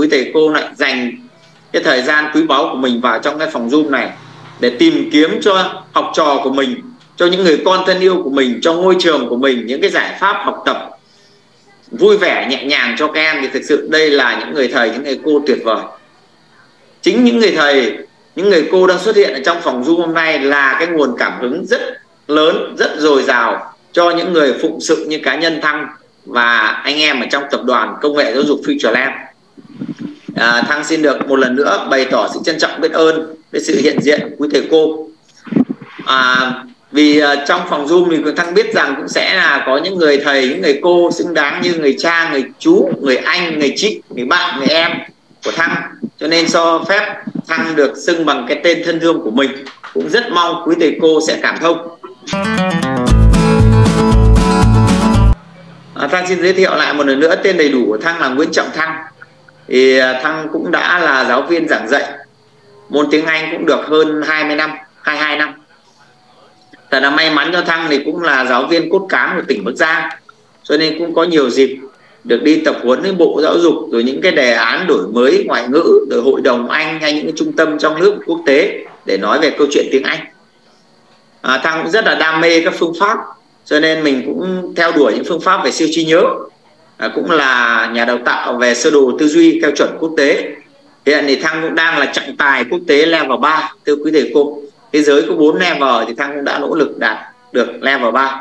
quý thầy cô lại dành cái thời gian quý báu của mình vào trong cái phòng Zoom này để tìm kiếm cho học trò của mình, cho những người con thân yêu của mình, cho ngôi trường của mình, những cái giải pháp học tập vui vẻ, nhẹ nhàng cho các em. Thì thực sự đây là những người thầy, những người cô tuyệt vời. Chính những người thầy, những người cô đang xuất hiện ở trong phòng Zoom hôm nay là cái nguồn cảm hứng rất lớn, rất dồi dào cho những người phụng sự như cá nhân Thăng và anh em ở trong tập đoàn công nghệ giáo dục Futureland à, Thăng xin được một lần nữa bày tỏ sự trân trọng biết ơn với sự hiện diện của quý thầy cô. À, vì uh, trong phòng zoom thì thăng biết rằng cũng sẽ là có những người thầy những người cô xứng đáng như người cha người chú người anh người chị người bạn người em của thăng. Cho nên cho phép thăng được xưng bằng cái tên thân thương của mình. Cũng rất mong quý thầy cô sẽ cảm thông. À, thăng xin giới thiệu lại một lần nữa tên đầy đủ của thăng là nguyễn trọng thăng thì à, thăng cũng đã là giáo viên giảng dạy. Môn tiếng anh cũng được hơn 20 năm 22 năm. Thật là may mắn cho thăng thì cũng là giáo viên cốt cán của tỉnh bắc giang. Cho nên cũng có nhiều dịp được đi tập huấn với bộ giáo dục rồi những cái đề án đổi mới ngoại ngữ rồi hội đồng anh hay những cái trung tâm trong nước quốc tế để nói về câu chuyện tiếng anh. À, thăng cũng rất là đam mê các phương pháp cho nên mình cũng theo đuổi những phương pháp về siêu trí nhớ à, cũng là nhà đào tạo về sơ đồ tư duy theo chuẩn quốc tế. Hiện thì thăng cũng đang là trọng tài quốc tế level 3 thưa quý thầy cô. Thế giới có 4 level thì thăng cũng đã nỗ lực đạt được level 3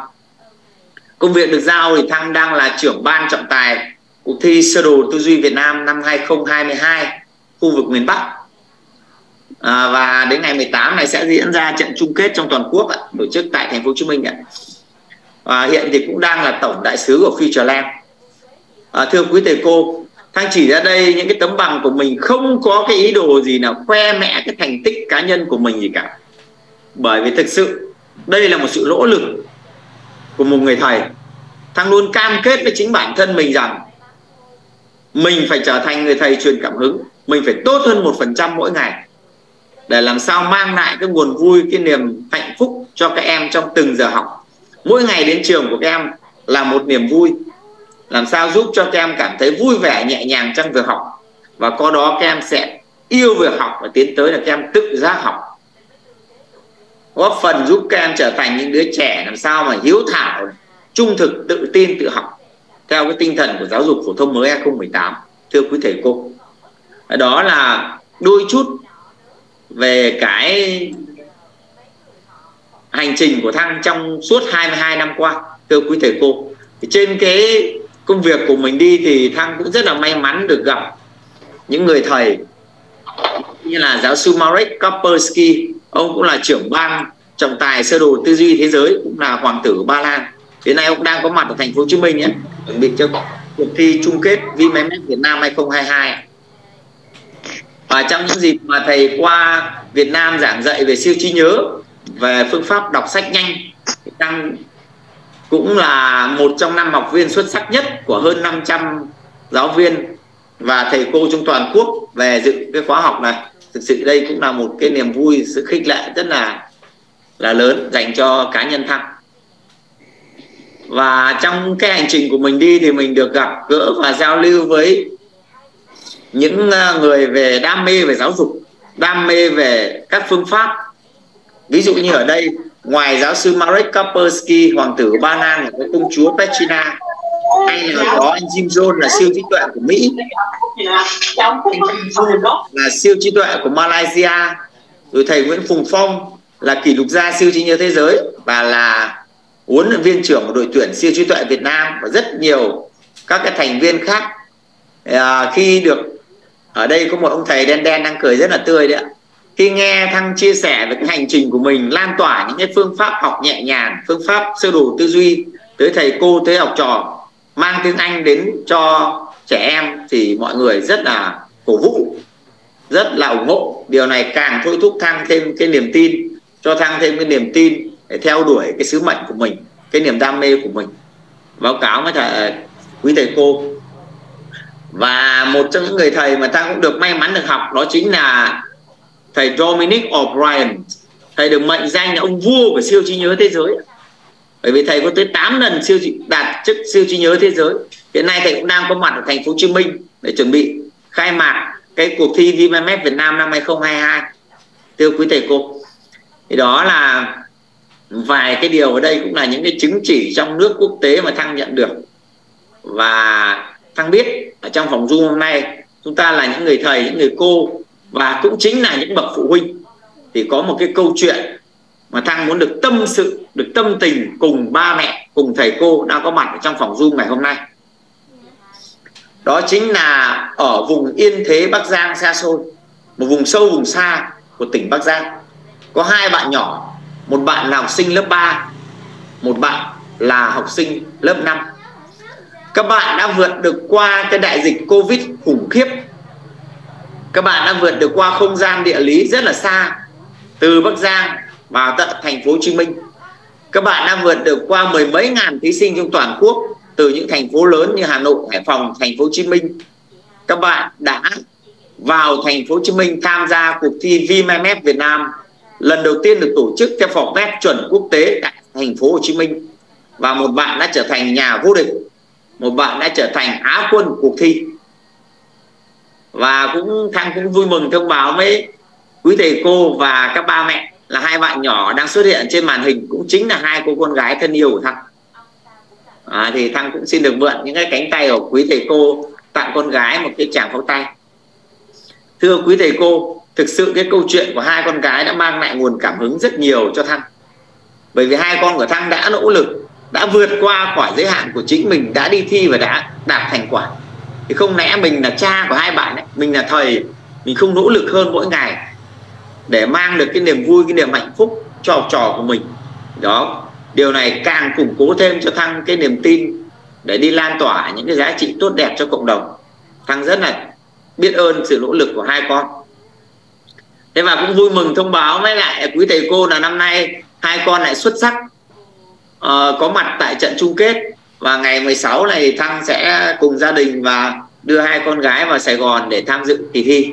công việc được giao thì thăng đang là trưởng ban trọng tài cuộc thi sơ đồ tư duy Việt Nam năm 2022 khu vực miền Bắc. À, và đến ngày 18 này sẽ diễn ra trận chung kết trong toàn quốc tổ chức tại thành phố Hồ Chí Minh ạ. À, hiện thì cũng đang là tổng đại sứ của Futureland à, thưa quý thầy cô thăng chỉ ra đây những cái tấm bằng của mình không có cái ý đồ gì nào khoe mẽ cái thành tích cá nhân của mình gì cả. Bởi vì thực sự đây là một sự nỗ lực của một người thầy. Thăng luôn cam kết với chính bản thân mình rằng mình phải trở thành người thầy truyền cảm hứng mình phải tốt hơn một phần trăm mỗi ngày để làm sao mang lại cái nguồn vui cái niềm hạnh phúc cho các em trong từng giờ học. Mỗi ngày đến trường của các em là một niềm vui làm sao giúp cho các em cảm thấy vui vẻ, nhẹ nhàng trong việc học. Và có đó các em sẽ yêu việc học và tiến tới là các em tự giác học. Góp phần giúp các em trở thành những đứa trẻ làm sao mà hiếu thảo, trung thực, tự tin, tự học. Theo cái tinh thần của giáo dục phổ thông mới 2018 thưa quý thầy cô. Đó là đôi chút về cái hành trình của thăng trong suốt 22 năm qua, thưa quý thầy cô. Trên cái công việc của mình đi thì thăng cũng rất là may mắn được gặp những người thầy, như là giáo sư Marek Kaspersky ông cũng là trưởng ban trọng tài sơ đồ tư duy thế giới, cũng là hoàng tử Ba Lan. Hiện nay ông đang có mặt ở thành phố Hồ Chí Minh nhé. Chuẩn bị cho cuộc thi chung kết VMS Việt Nam 2022 và trong những dịp mà thầy qua Việt Nam giảng dạy về siêu trí nhớ về phương pháp đọc sách nhanh đang cũng là một trong năm học viên xuất sắc nhất của hơn 500 giáo viên và thầy cô trong toàn quốc về dự cái khóa học này. Thực sự đây cũng là một cái niềm vui, sự khích lệ rất là là lớn dành cho cá nhân thăng. Và trong cái hành trình của mình đi thì mình được gặp, gỡ và giao lưu với những ờ, người về đam mê về giáo dục, đam mê về các phương pháp. Ví dụ như ở đây ngoài giáo sư Marek Kaspersky hoàng tử Ba Lan là có công chúa Petrina hay là có anh Jim Jones là siêu trí tuệ của Mỹ là siêu trí tuệ của Malaysia rồi thầy Nguyễn Phùng Phong là kỷ lục gia siêu trí nhớ thế giới và là huấn luyện viên trưởng của đội tuyển siêu trí tuệ Việt Nam và rất nhiều các cái thành viên khác. À, khi được ở đây có một ông thầy đen đen đang cười rất là tươi đấy ạ khi nghe thăng chia sẻ về cái hành trình của mình, lan tỏa những cái phương pháp học nhẹ nhàng, phương pháp sơ đồ tư duy tới thầy cô, tới học trò, mang tiếng Anh đến cho trẻ em thì mọi người rất là cổ vũ, rất là ủng hộ. Điều này càng thôi thúc thăng thêm cái niềm tin, cho thăng thêm cái niềm tin để theo đuổi cái sứ mệnh của mình, cái niềm đam mê của mình. Báo cáo với thầy, quý thầy cô. Và một trong những người thầy mà ta cũng được may mắn được học đó chính là thầy Dominic O'Brien, thầy được mệnh danh là ông vua của siêu trí nhớ thế giới. Bởi vì thầy có tới 8 lần siêu đạt chức siêu trí nhớ thế giới. Hiện nay thầy cũng đang có mặt ở thành phố Hồ Chí Minh để chuẩn bị khai mạc cái cuộc thi VMF Việt Nam năm 2022 thưa quý thầy cô, thì đó là vài cái điều ở đây cũng là những cái chứng chỉ trong nước quốc tế mà thăng nhận được. Và thăng biết ở trong phòng du hôm nay, chúng ta là những người thầy, những người cô và cũng chính là những bậc phụ huynh thì có một cái câu chuyện mà thăng muốn được tâm sự, được tâm tình cùng ba mẹ, cùng thầy cô đang có mặt ở trong phòng zoom ngày hôm nay. Đó chính là ở vùng yên thế, bắc giang, xa xôi, một vùng sâu, vùng xa của tỉnh bắc giang. Có hai bạn nhỏ, một bạn là học sinh lớp 3 một bạn là học sinh lớp 5 các bạn đã vượt được qua cái đại dịch covid khủng khiếp các bạn đã vượt được qua không gian địa lý rất là xa từ bắc giang vào tận thành phố hồ chí minh các bạn đã vượt được qua mười mấy ngàn thí sinh trong toàn quốc từ những thành phố lớn như Hà Nội, Hải Phòng, thành phố Hồ Chí Minh. Các bạn đã vào thành phố Hồ Chí Minh tham gia cuộc thi VMF Việt Nam lần đầu tiên được tổ chức theo format chuẩn quốc tế tại thành phố Hồ Chí Minh và một bạn đã trở thành nhà vô địch, một bạn đã trở thành á quân cuộc thi. Và cũng thăng cũng vui mừng thông báo với quý thầy cô và các ba mẹ là hai bạn nhỏ đang xuất hiện trên màn hình cũng chính là hai cô con gái thân yêu của thăng. À, thì thăng cũng xin được mượn những cái cánh tay của quý thầy cô tặng con gái một cái tràng pháo tay. Thưa quý thầy cô thực sự cái câu chuyện của hai con gái đã mang lại nguồn cảm hứng rất nhiều cho thăng. Bởi vì hai con của thăng đã nỗ lực đã vượt qua khỏi giới hạn của chính mình đã đi thi và đã đạt thành quả thì không lẽ mình là cha của hai bạn ấy mình là thầy mình không nỗ lực hơn mỗi ngày để mang được cái niềm vui cái niềm hạnh phúc cho học trò của mình? Đó điều này càng củng cố thêm cho thăng cái niềm tin để đi lan tỏa những cái giá trị tốt đẹp cho cộng đồng. Thăng rất là biết ơn sự nỗ lực của hai con. Thế và cũng vui mừng thông báo với lại quý thầy cô là năm nay hai con lại xuất sắc. Uh, có mặt tại trận chung kết và ngày 16 này thăng sẽ cùng gia đình và đưa hai con gái vào Sài Gòn để tham dự kỳ thi.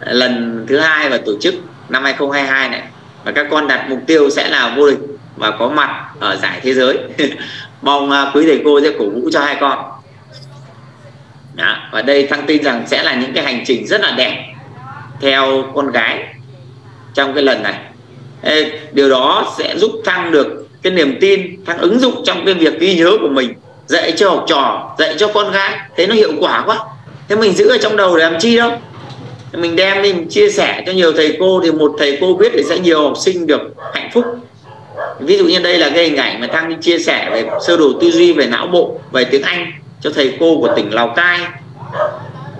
Lần thứ hai và tổ chức năm 2022 này. Và các con đặt mục tiêu sẽ là vô địch và có mặt ở giải thế giới. Mong à, quý thầy cô sẽ cổ vũ cho hai con. Đó. và đây thăng tin rằng sẽ là những cái hành trình rất là đẹp theo con gái trong cái lần này. Ê, điều đó sẽ giúp thăng được cái niềm tin thăng ứng dụng trong cái việc ghi nhớ của mình dạy cho học trò dạy cho con gái thế nó hiệu quả quá. Thế mình giữ ở trong đầu để làm chi đâu? Mình đem đi mình chia sẻ cho nhiều thầy cô thì một thầy cô biết thì sẽ nhiều học sinh được hạnh phúc. Ví dụ như đây là cái hình ảnh mà thăng đi chia sẻ về sơ đồ tư duy về não bộ về tiếng anh cho thầy cô của tỉnh lào cai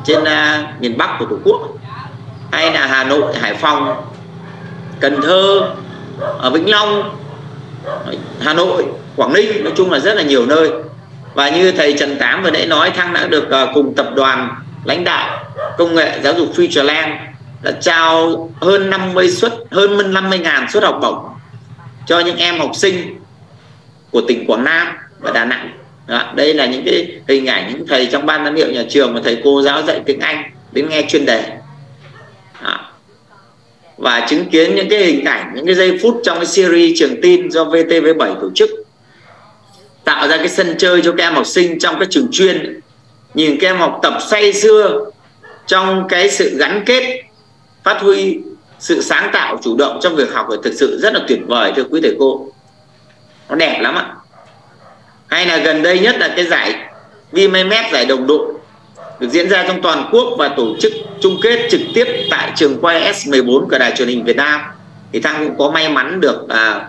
trên uh, miền bắc của tổ quốc hay là hà nội hải phòng cần thơ ở vĩnh long hà nội quảng ninh nói chung là rất là nhiều nơi và như thầy trần tám vừa nãy nói thăng đã được ờ, cùng tập đoàn lãnh đạo công nghệ giáo dục Futureland đã trao hơn 50 suất hơn 50 ngàn suất học bổng cho những em học sinh của tỉnh Quảng Nam và Đà Nẵng đó, đây là những cái hình ảnh những thầy trong ban giám hiệu nhà trường và thầy cô giáo dạy tiếng Anh đến nghe chuyên đề và chứng kiến những cái hình ảnh, những cái giây phút trong cái series trường tin do VTV7 tổ chức. Tạo ra cái sân chơi cho các em học sinh trong các trường chuyên. Nhìn các em học tập say sưa trong cái sự gắn kết, phát huy sự sáng tạo, chủ động trong việc học thì thực sự rất là tuyệt vời, thưa quý thầy cô. Nó đẹp lắm ạ. Hay là gần đây nhất là cái giải VMF giải đồng đội được diễn ra trong toàn quốc và tổ chức chung kết trực tiếp tại trường quay S14 của đài truyền hình Việt Nam. Thì Thăng cũng có may mắn được à,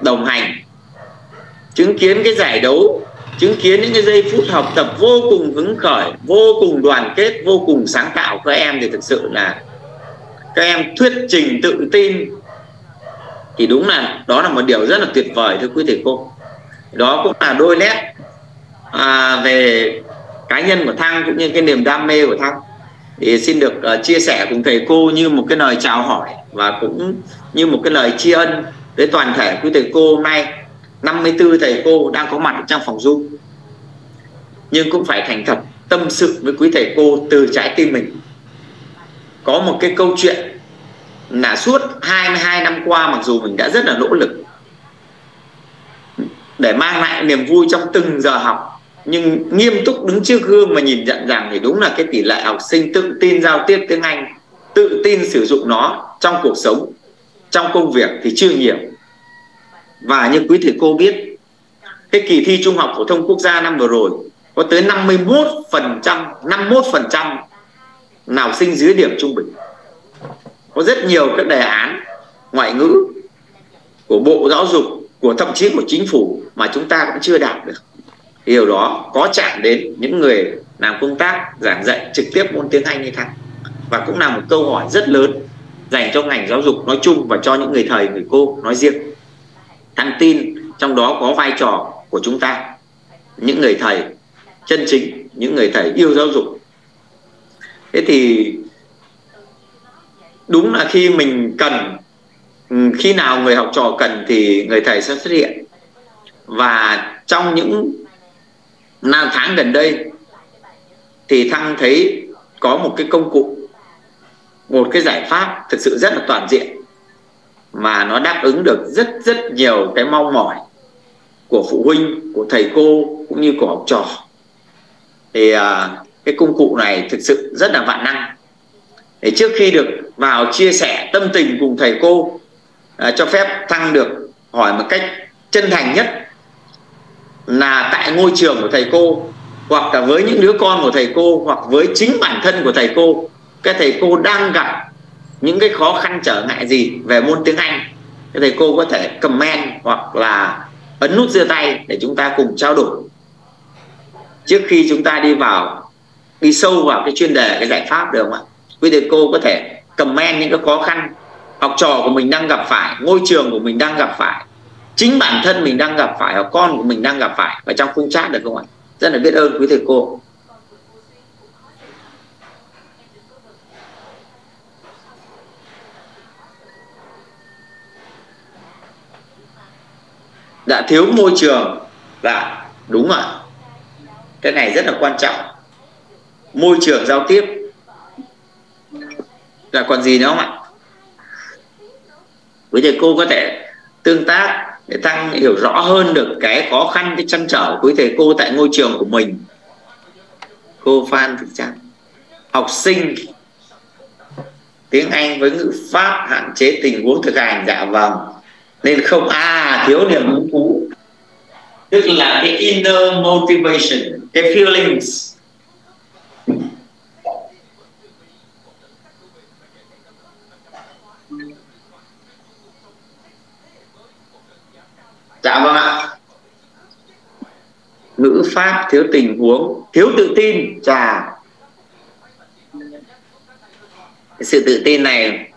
đồng hành. Chứng kiến cái giải đấu chứng kiến những cái giây phút học tập vô cùng hứng khởi vô cùng đoàn kết vô cùng sáng tạo của các em thì thực sự là các em thuyết trình tự tin. Thì đúng là đó là một điều rất là tuyệt vời thưa quý thầy cô. Đó cũng là đôi nét à, về cá nhân của thăng cũng như cái niềm đam mê của thăng. Thì xin được uh, chia sẻ cùng thầy cô như một cái lời chào hỏi và cũng như một cái lời tri ân với toàn thể quý thầy cô hôm nay 54 thầy cô đang có mặt trong phòng zoom. Nhưng cũng phải thành thật tâm sự với quý thầy cô từ trái tim mình. Có một cái câu chuyện là suốt 22 năm qua mặc dù mình đã rất là nỗ lực để mang lại niềm vui trong từng giờ học nhưng nghiêm túc đứng trước gương mà nhìn nhận rằng thì đúng là cái tỷ lệ học sinh tự tin giao tiếp tiếng Anh, tự tin sử dụng nó trong cuộc sống, trong công việc thì chưa nhiều. Và như quý thầy cô biết, cái kỳ thi trung học phổ thông quốc gia năm vừa rồi có tới 51 phần trăm 51 phần trăm là học sinh dưới điểm trung bình. Có rất nhiều các đề án ngoại ngữ của bộ giáo dục, của thậm chí của chính phủ mà chúng ta cũng chưa đạt được điều đó có chạm đến những người làm công tác giảng dạy trực tiếp môn tiếng Anh như không? Và cũng là một câu hỏi rất lớn dành cho ngành giáo dục nói chung và cho những người thầy, người cô nói riêng. Thăng tin trong đó có vai trò của chúng ta, những người thầy chân chính, những người thầy yêu giáo dục. Thế thì đúng là khi mình cần, khi nào người học trò cần thì người thầy sẽ xuất hiện. Và trong những năm tháng gần đây thì thăng thấy có một cái công cụ một cái giải pháp thực sự rất là toàn diện mà nó đáp ứng được rất rất nhiều cái mong mỏi của phụ huynh của thầy cô cũng như của học trò. Thì à, cái công cụ này thực sự rất là vạn năng. Để trước khi được vào chia sẻ tâm tình cùng thầy cô à, cho phép thăng được hỏi một cách chân thành nhất là tại ngôi trường của thầy cô, hoặc là với những đứa con của thầy cô, hoặc với chính bản thân của thầy cô các thầy cô đang gặp những cái khó khăn trở ngại gì về môn tiếng Anh các thầy cô có thể comment hoặc là ấn nút giơ tay để chúng ta cùng trao đổi. Trước khi chúng ta đi vào, đi sâu vào cái chuyên đề, cái giải pháp được không ạ? Quý thầy cô có thể comment những cái khó khăn học trò của mình đang gặp phải, ngôi trường của mình đang gặp phải chính bản thân mình đang gặp phải hoặc con của mình đang gặp phải ở trong khung chat được không ạ? Rất là biết ơn quý thầy cô. Đã thiếu môi trường. Là đúng rồi cái này rất là quan trọng. Môi trường giao tiếp. Là còn gì nữa không ạ? Với thầy cô có thể tương tác để tăng hiểu rõ hơn được cái khó khăn, cái chăn trở của thầy cô tại ngôi trường của mình. Cô Phan Thị Trang, học sinh, tiếng Anh với ngữ pháp hạn chế tình huống thực hành dạ vâng. Nên không à thiếu niềm hứng thú. Tức là cái inner motivation, cái feelings. Dạ vâng ạ. Ngữ pháp thiếu tình huống, thiếu tự tin. Chà. Cái sự tự tin này,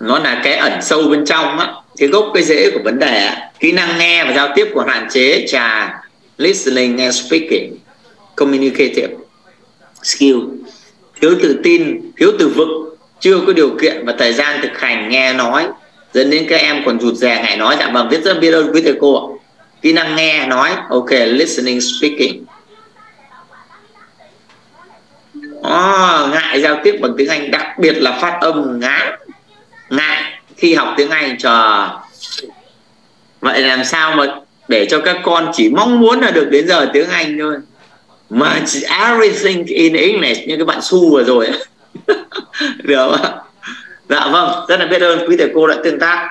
nó là cái ẩn sâu bên trong á, cái gốc, cái rễ của vấn đề á. kỹ năng nghe và giao tiếp của hạn chế trà listening and speaking, communicative skill. Thiếu tự tin, thiếu từ vựng, chưa có điều kiện và thời gian thực hành nghe nói dẫn đến các em còn rụt rè ngại nói. Dạ vâng biết rất biết ơn quý thầy cô ạ. Kỹ năng nghe nói. Ok listening speaking. Oh, ngại giao tiếp bằng tiếng Anh đặc biệt là phát âm ngán ngại khi học tiếng Anh chờ. Vậy làm sao mà để cho các con chỉ mong muốn là được đến giờ tiếng Anh thôi? Mà everything in English như cái bạn su vừa rồi được không dạ vâng rất là biết ơn quý thầy cô đã tương tác.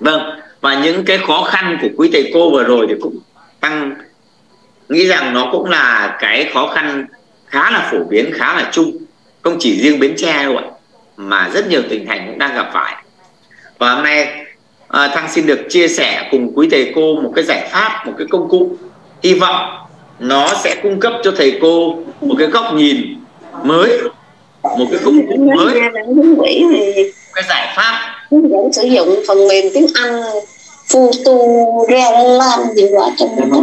Vâng và những cái khó khăn của quý thầy cô vừa rồi thì cũng tăng. Nghĩ rằng nó cũng là cái khó khăn khá là phổ biến khá là chung. Không chỉ riêng bến tre đâu ạ mà rất nhiều tỉnh thành cũng đang gặp phải. Và hôm nay à, thăng xin được chia sẻ cùng quý thầy cô một cái giải pháp một cái công cụ. Hy vọng nó sẽ cung cấp cho thầy cô một cái góc nhìn mới một cái công cụ mới. cái giải pháp. hướng dẫn sử dụng phần mềm tiếng Anh Futurelan gì đó trong đó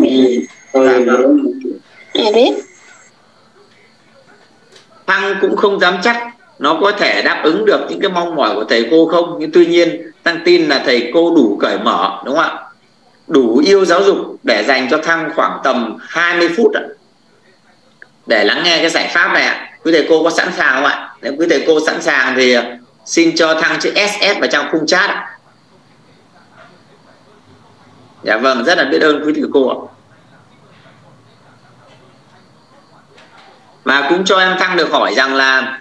ai biết? Thăng cũng không dám chắc nó có thể đáp ứng được những cái mong mỏi của thầy cô không? Nhưng tuy nhiên Tăng tin là thầy cô đủ cởi mở đúng không ạ? Đủ yêu giáo dục để dành cho Thăng khoảng tầm 20 phút ạ. Để lắng nghe cái giải pháp này ạ quý thầy cô có sẵn sàng không ạ? Nếu quý thầy cô sẵn sàng thì ờ, xin cho Thăng chữ SS vào trong khung chat dạ vâng rất là biết ơn quý thầy cô ạ. Và cũng cho em thăng được hỏi rằng là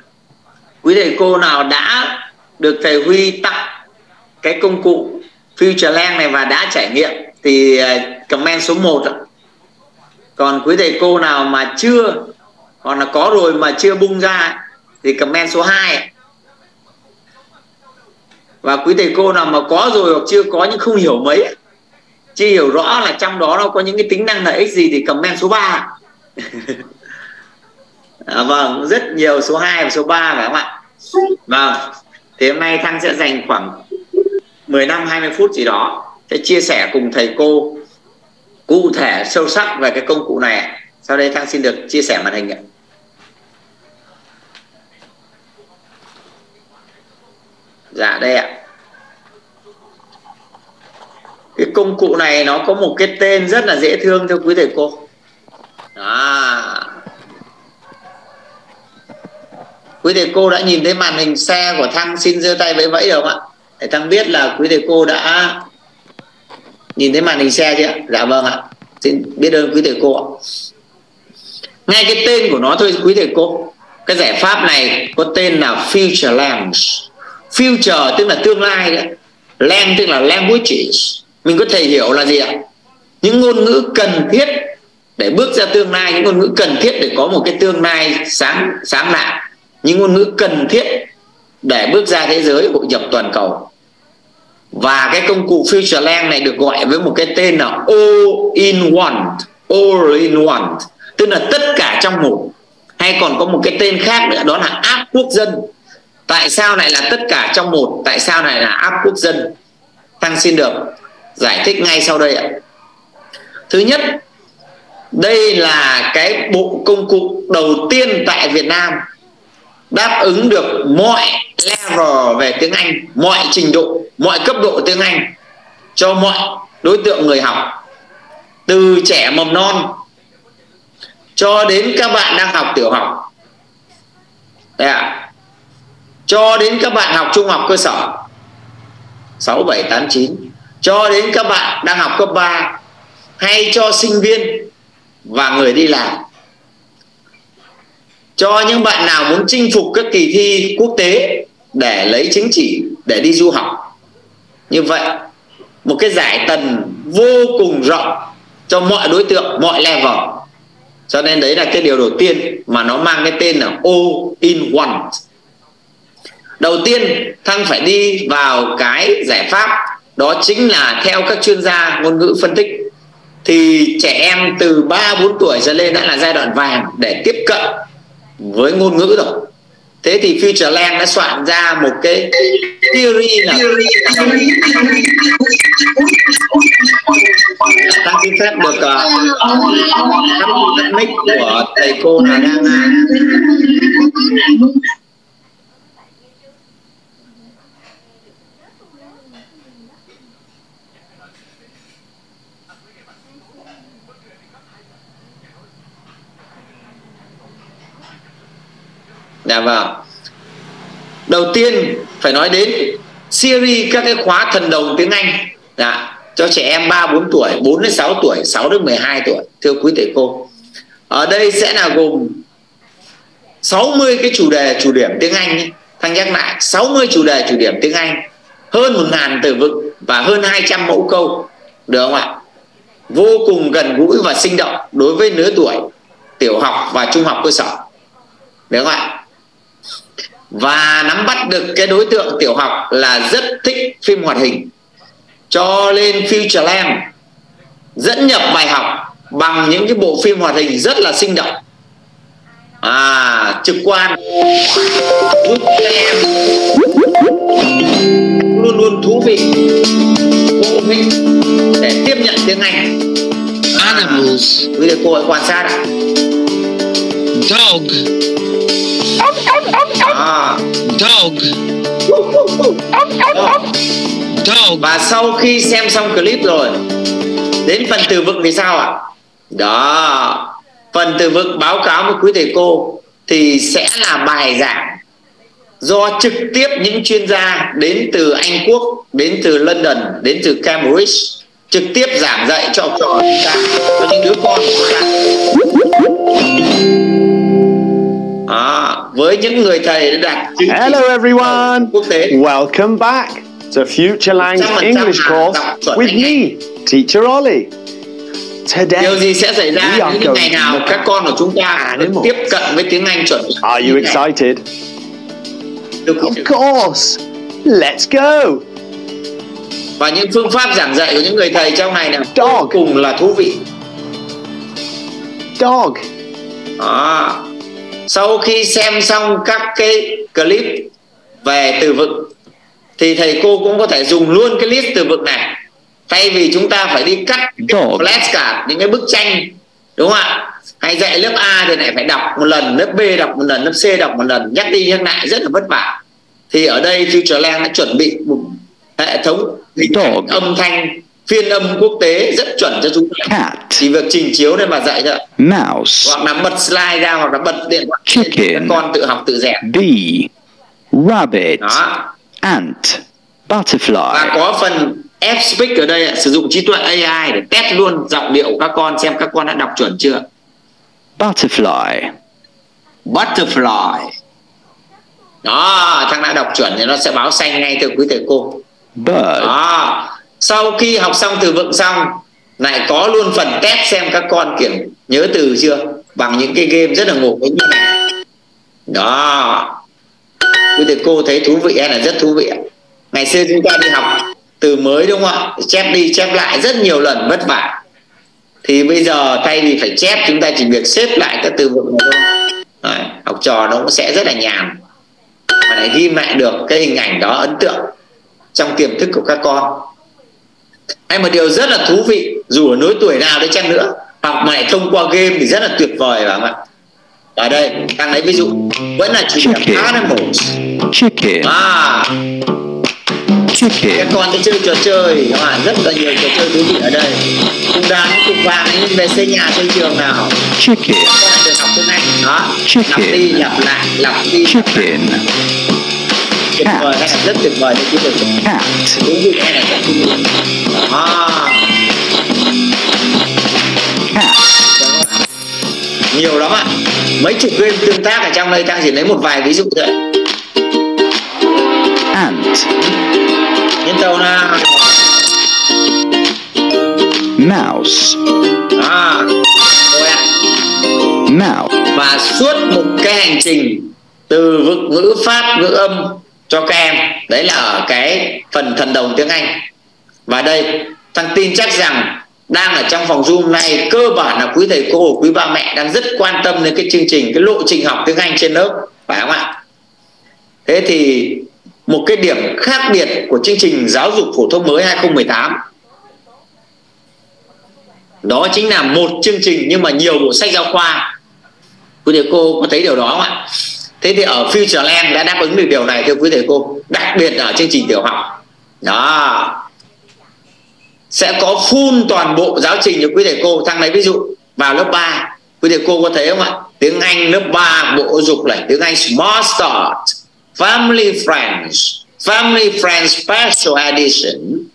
quý thầy cô nào đã được thầy huy tặng cái công cụ future land này và đã trải nghiệm thì ờ, comment số 1 còn quý thầy cô nào mà chưa hoặc là có rồi mà chưa bung ra thì comment số 2 và quý thầy cô nào mà có rồi hoặc chưa có nhưng không hiểu mấy chưa hiểu rõ là trong đó nó có những cái tính năng lợi ích gì thì comment số 3 à, vâng rất nhiều số 2 và số 3 phải không ạ? Vâng thì hôm nay thăng sẽ dành khoảng 10 năm 20 phút gì đó sẽ chia sẻ cùng thầy cô cụ thể sâu sắc về cái công cụ này sau đây thăng xin được chia sẻ màn hình ạ. Dạ đây ạ. Cái công cụ này nó có một cái tên rất là dễ thương thưa quý thầy cô. Đó. Quý thầy cô đã nhìn thấy màn hình xe của thăng xin giơ tay vẫy vẫy được không ạ? Để thăng biết là quý thầy cô đã nhìn thấy màn hình xe chưa ạ, dạ vâng ạ. Xin biết ơn quý thầy cô ạ ngay cái tên của nó thôi, quý thầy cô. Cái giải pháp này có tên là future lands future tức là tương lai đấy. Lang tức là languages. Mình có thể hiểu là gì ạ? Những ngôn ngữ cần thiết để bước ra tương lai, những ngôn ngữ cần thiết để có một cái tương lai sáng sáng lạ. Những ngôn ngữ cần thiết để bước ra thế giới, hội nhập toàn cầu. Và cái công cụ future lang này được gọi với một cái tên là all in one. All in one tức là tất cả trong một. Hay còn có một cái tên khác nữa, đó là áp quốc dân. Tại sao lại là tất cả trong một? Tại sao lại là áp quốc dân? Tăng xin được giải thích ngay sau đây ạ. Thứ nhất, đây là cái bộ công cụ đầu tiên tại Việt Nam đáp ứng được mọi level về tiếng Anh, mọi trình độ, mọi cấp độ tiếng Anh cho mọi đối tượng người học. Từ trẻ mầm non cho đến các bạn đang học tiểu học. Đấy à, cho đến các bạn học trung học cơ sở. 6, 7, 8, 9 cho đến các bạn đang học cấp 3 hay cho sinh viên và người đi làm. Cho những bạn nào muốn chinh phục các kỳ thi quốc tế để lấy chứng chỉ để đi du học. Như vậy một cái giải tần vô cùng rộng cho mọi đối tượng mọi level cho nên đấy là cái điều đầu tiên mà nó mang cái tên là all in one. Đầu tiên, thăng phải đi vào cái giải pháp, đó chính là theo các chuyên gia ngôn ngữ phân tích. Thì trẻ em từ 3 4 tuổi trở lên đã là giai đoạn vàng để tiếp cận với ngôn ngữ rồi thế thì Futureland đã soạn ra một cái theory là tăng xin phép được uh, tắt mic của thầy cô là đang Dạ vâng. Đầu tiên phải nói đến series các cái khóa thần đồng tiếng Anh dạ, cho trẻ em 3 4 tuổi, 4 đến 6 tuổi, 6 đến 12 tuổi thưa quý thầy cô. Ở đây sẽ là gồm 60 cái chủ đề chủ điểm tiếng Anh ấy. Thanh nhắc lại 60 chủ đề chủ điểm tiếng Anh hơn 1.000 từ vựng và hơn 200 mẫu câu được không ạ vô cùng gần gũi và sinh động đối với lứa tuổi tiểu học và trung học cơ sở được không ạ và nắm bắt được cái đối tượng tiểu học là rất thích phim hoạt hình. Cho lên Futureland dẫn nhập bài học bằng những cái bộ phim hoạt hình rất là sinh động. À trực quan. Giúp các em. Luôn luôn thú vị. Để tiếp nhận tiếng Anh. Animals. quý thầy cô hãy quan sát ạ. Dog à, Dog. Dog. và sau khi xem xong clip rồi đến phần từ vựng thì sao ạ đó phần từ vựng báo cáo với quý thầy cô thì sẽ là bài giảng do trực tiếp những chuyên gia đến từ Anh Quốc đến từ London đến từ Cambridge trực tiếp giảng dạy cho học trò chúng ta cho những đứa con của chúng ta Đó, với những người thầy đã đạt chứng chỉ Hello, everyone. quốc tế Welcome back to Future Lang's 100% English course with me, Teacher Ollie. điều Today, gì sẽ xảy ra những ngày nào các con của chúng ta được tiếp cận với tiếng Anh chuẩn are you excited? Of course. Let's go. và những phương pháp giảng dạy của những người thầy trong này là vô Dog. cùng là thú vị Dog. Đó. Sau khi xem xong các cái clip về từ vựng thì thầy cô cũng có thể dùng luôn cái list từ vựng này. Thay vì chúng ta phải đi cắt flash cả những cái bức tranh đúng không ạ? Hay dạy lớp A thì lại phải đọc một lần lớp B đọc một lần lớp C đọc một lần nhắc đi nhắc lại rất là vất vả. Thì ở đây Future Land đã chuẩn bị một hệ thống hình ảnh, âm thanh phiên âm quốc tế rất chuẩn cho chúng ta Cat. chỉ việc trình chiếu lên mà dạy thôi Mouse. hoặc là bật slide ra hoặc là bật điện thoại Chicken. con tự học tự rèn Bee. Rabbit. đó Ant. và Butterfly. có phần F speak ở đây ạ, sử dụng trí tuệ AI để test luôn giọng điệu của các con xem các con đã đọc chuẩn chưa Butterfly. butterfly đó thằng đã đọc chuẩn thì nó sẽ báo xanh ngay thưa quý thầy cô Bird. đó sau khi học xong từ vựng xong lại có luôn phần test xem các con kiểm nhớ từ chưa? Bằng những cái game rất là ngộ nghĩnh như này. Đó. Quý thầy cô thấy thú vị hay là rất thú vị ngày xưa chúng ta đi học từ mới đúng không ạ? Chép đi chép lại rất nhiều lần vất vả. Thì bây giờ thay vì phải chép chúng ta chỉ việc xếp lại các từ vựng này thôi. Đấy, học trò nó cũng sẽ rất là nhàn. Mà lại ghi lại được cái hình ảnh đó ấn tượng trong tiềm thức của các con hay một điều rất là thú vị dù ở lứa tuổi nào đấy chăng nữa học mà lại thông qua game thì rất là tuyệt vời phải không ạ ở đây đang lấy ví dụ vẫn là chủ Chicken. animals Chicken. à các Chicken. con sẽ chơi trò chơi không ạ rất là nhiều trò chơi thú vị ở đây cung đàn cung vàng nhưng về xây nhà xây trường nào Chicken. các lại được học tiếng anh đó Chicken. lặp đi lặp lại lặp đi lặp lại. Tuyệt vời hay là rất tuyệt vời quý vị Cat. thú vị hay là rất thú vị à, nhiều lắm ạ mấy chục game tương tác ở trong đây tăng chỉ lấy một vài ví dụ thôi Ant. nhân tàu nào Mouse. à, rồi ạ Mouth. và suốt một cái hành trình từ vựng ngữ pháp ngữ âm cho các em. Đấy là ở cái phần thần đồng tiếng Anh. Và đây thằng tin chắc rằng đang ở trong phòng zoom này, cơ bản là quý thầy cô, quý ba mẹ đang rất quan tâm đến cái chương trình, cái lộ trình học tiếng Anh trên lớp, phải không ạ? Thế thì một cái điểm khác biệt của chương trình giáo dục phổ thông mới 2018 đó chính là một chương trình nhưng mà nhiều bộ sách giáo khoa. Quý thầy cô có thấy điều đó không ạ? Thế thì ở Futureland đã đáp ứng được điều này, thưa quý thầy cô, đặc biệt ở chương trình tiểu học. Đó. Sẽ có full toàn bộ giáo trình cho quý thầy cô. Thằng này ví dụ, vào lớp 3 quý thầy cô có thấy không ạ? Tiếng Anh lớp 3 bộ dục này, tiếng Anh Small Start, Family Friends Family Friends Special Edition.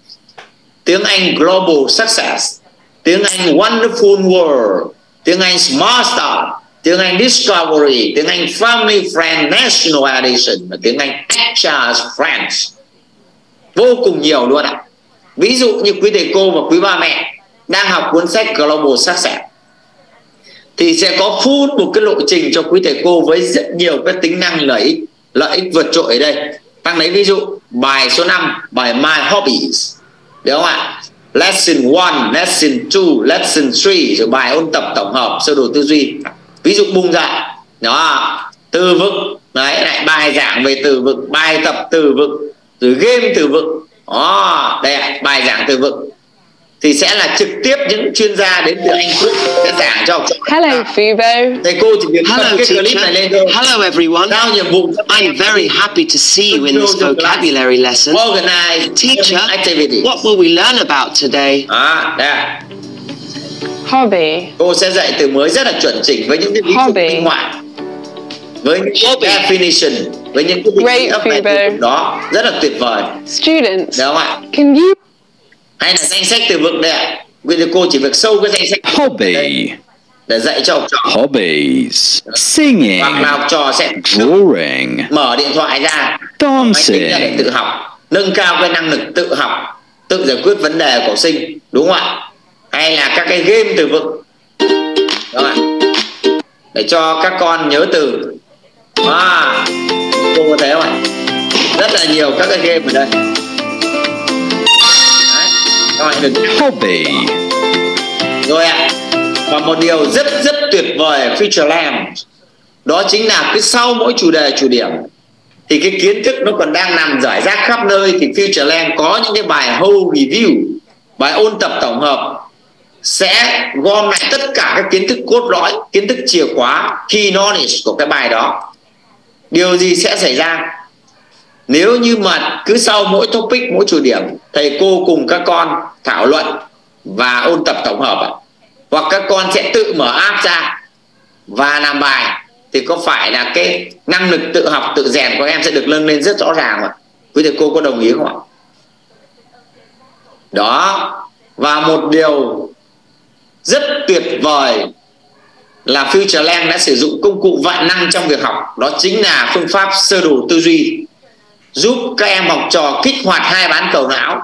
Tiếng Anh Global Success, tiếng Anh Wonderful World, tiếng Anh Small Start tiếng Anh Discovery, tiếng Anh Family Friend National Edition và tiếng Anh Extras Friends. Vô cùng nhiều luôn ạ. Ví dụ như quý thầy cô và quý ba mẹ đang học cuốn sách Global Success thì sẽ có full một cái lộ trình cho quý thầy cô với rất nhiều các tính năng lợi ích lợi ích vượt trội ở đây. Tăng lấy ví dụ, bài số 5 bài My Hobbies đúng không ạ? Lesson 1 lesson 2 lesson 3 rồi bài ôn tập tổng hợp, sơ đồ tư duy ví dụ bung ra. Đó. Từ vựng đấy lại bài giảng về từ vựng bài tập từ vựng rồi game từ vựng đó đây bài giảng từ vựng thì sẽ là trực tiếp những chuyên gia đến từ Anh Quốc sẽ giảng cho học trò Hello, Fubo. thầy cô chỉ việc bật Hello, cái clip này lên thôi. Hello, everyone. giao nhiệm vụ I'm very happy to see you in this vocabulary lesson. organize Teacher, activity what will we learn about today? đó đây. Hobby. cô sẽ dạy từ mới rất là chuẩn chỉnh với những cái ví dụ Hobby. minh họa với những cái Hobby. definition với những cái định nghĩa về đó rất là tuyệt vời. Students, đúng không ạ? Can you hay là danh sách từ vựng đây ạ? Bây giờ cô chỉ việc sâu cái danh sách. Hobby. để dạy cho học trò. Hobbies, singing, hoặc là học trò sẽ drawing, mở điện thoại ra. Ra để dancing, tự học. Nâng cao cái năng lực tự học tự giải quyết vấn đề của học sinh. Đúng không ạ hay là các cái game từ vựng. Ạ? Để cho các con nhớ từ. À, cô có thấy không ạ? Rất là nhiều các cái game ở đây. Đấy, các bạn đừng hobby, rồi ạ. Và một điều rất rất tuyệt vời ở Futureland đó chính là cái sau mỗi chủ đề chủ điểm thì cái kiến thức nó còn đang nằm rải rác khắp nơi thì Futureland có những cái bài whole review bài ôn tập tổng hợp sẽ gom lại tất cả các kiến thức cốt lõi, kiến thức chìa khóa, key knowledge của cái bài đó. Điều gì sẽ xảy ra? Nếu như mà cứ sau mỗi topic, mỗi chủ điểm, thầy cô cùng các con thảo luận và ôn tập tổng hợp hoặc các con sẽ tự mở app ra và làm bài, thì có phải là cái năng lực tự học, tự rèn của em sẽ được nâng lên rất rõ ràng mà quý thầy cô có đồng ý không ạ? Đó, và một điều rất tuyệt vời là Futureland đã sử dụng công cụ vạn năng trong việc học. Đó chính là phương pháp sơ đồ tư duy, giúp các em học trò kích hoạt hai bán cầu não,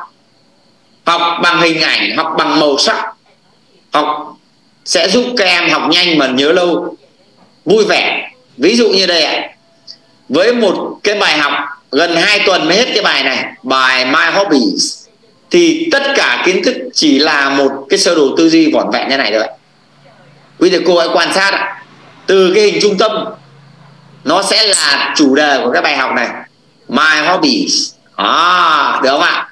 học bằng hình ảnh, học bằng màu sắc. Học sẽ giúp các em học nhanh mà nhớ lâu, vui vẻ. Ví dụ như đây ạ. Với một cái bài học gần 2 tuần mới hết cái bài này, bài My Hobbies thì tất cả kiến thức chỉ là một cái sơ đồ tư duy vỏn vẹn như này thôi. Quý thầy cô hãy quan sát từ cái hình trung tâm nó sẽ là chủ đề của cái bài học này. My Hobbies. À, được không ạ?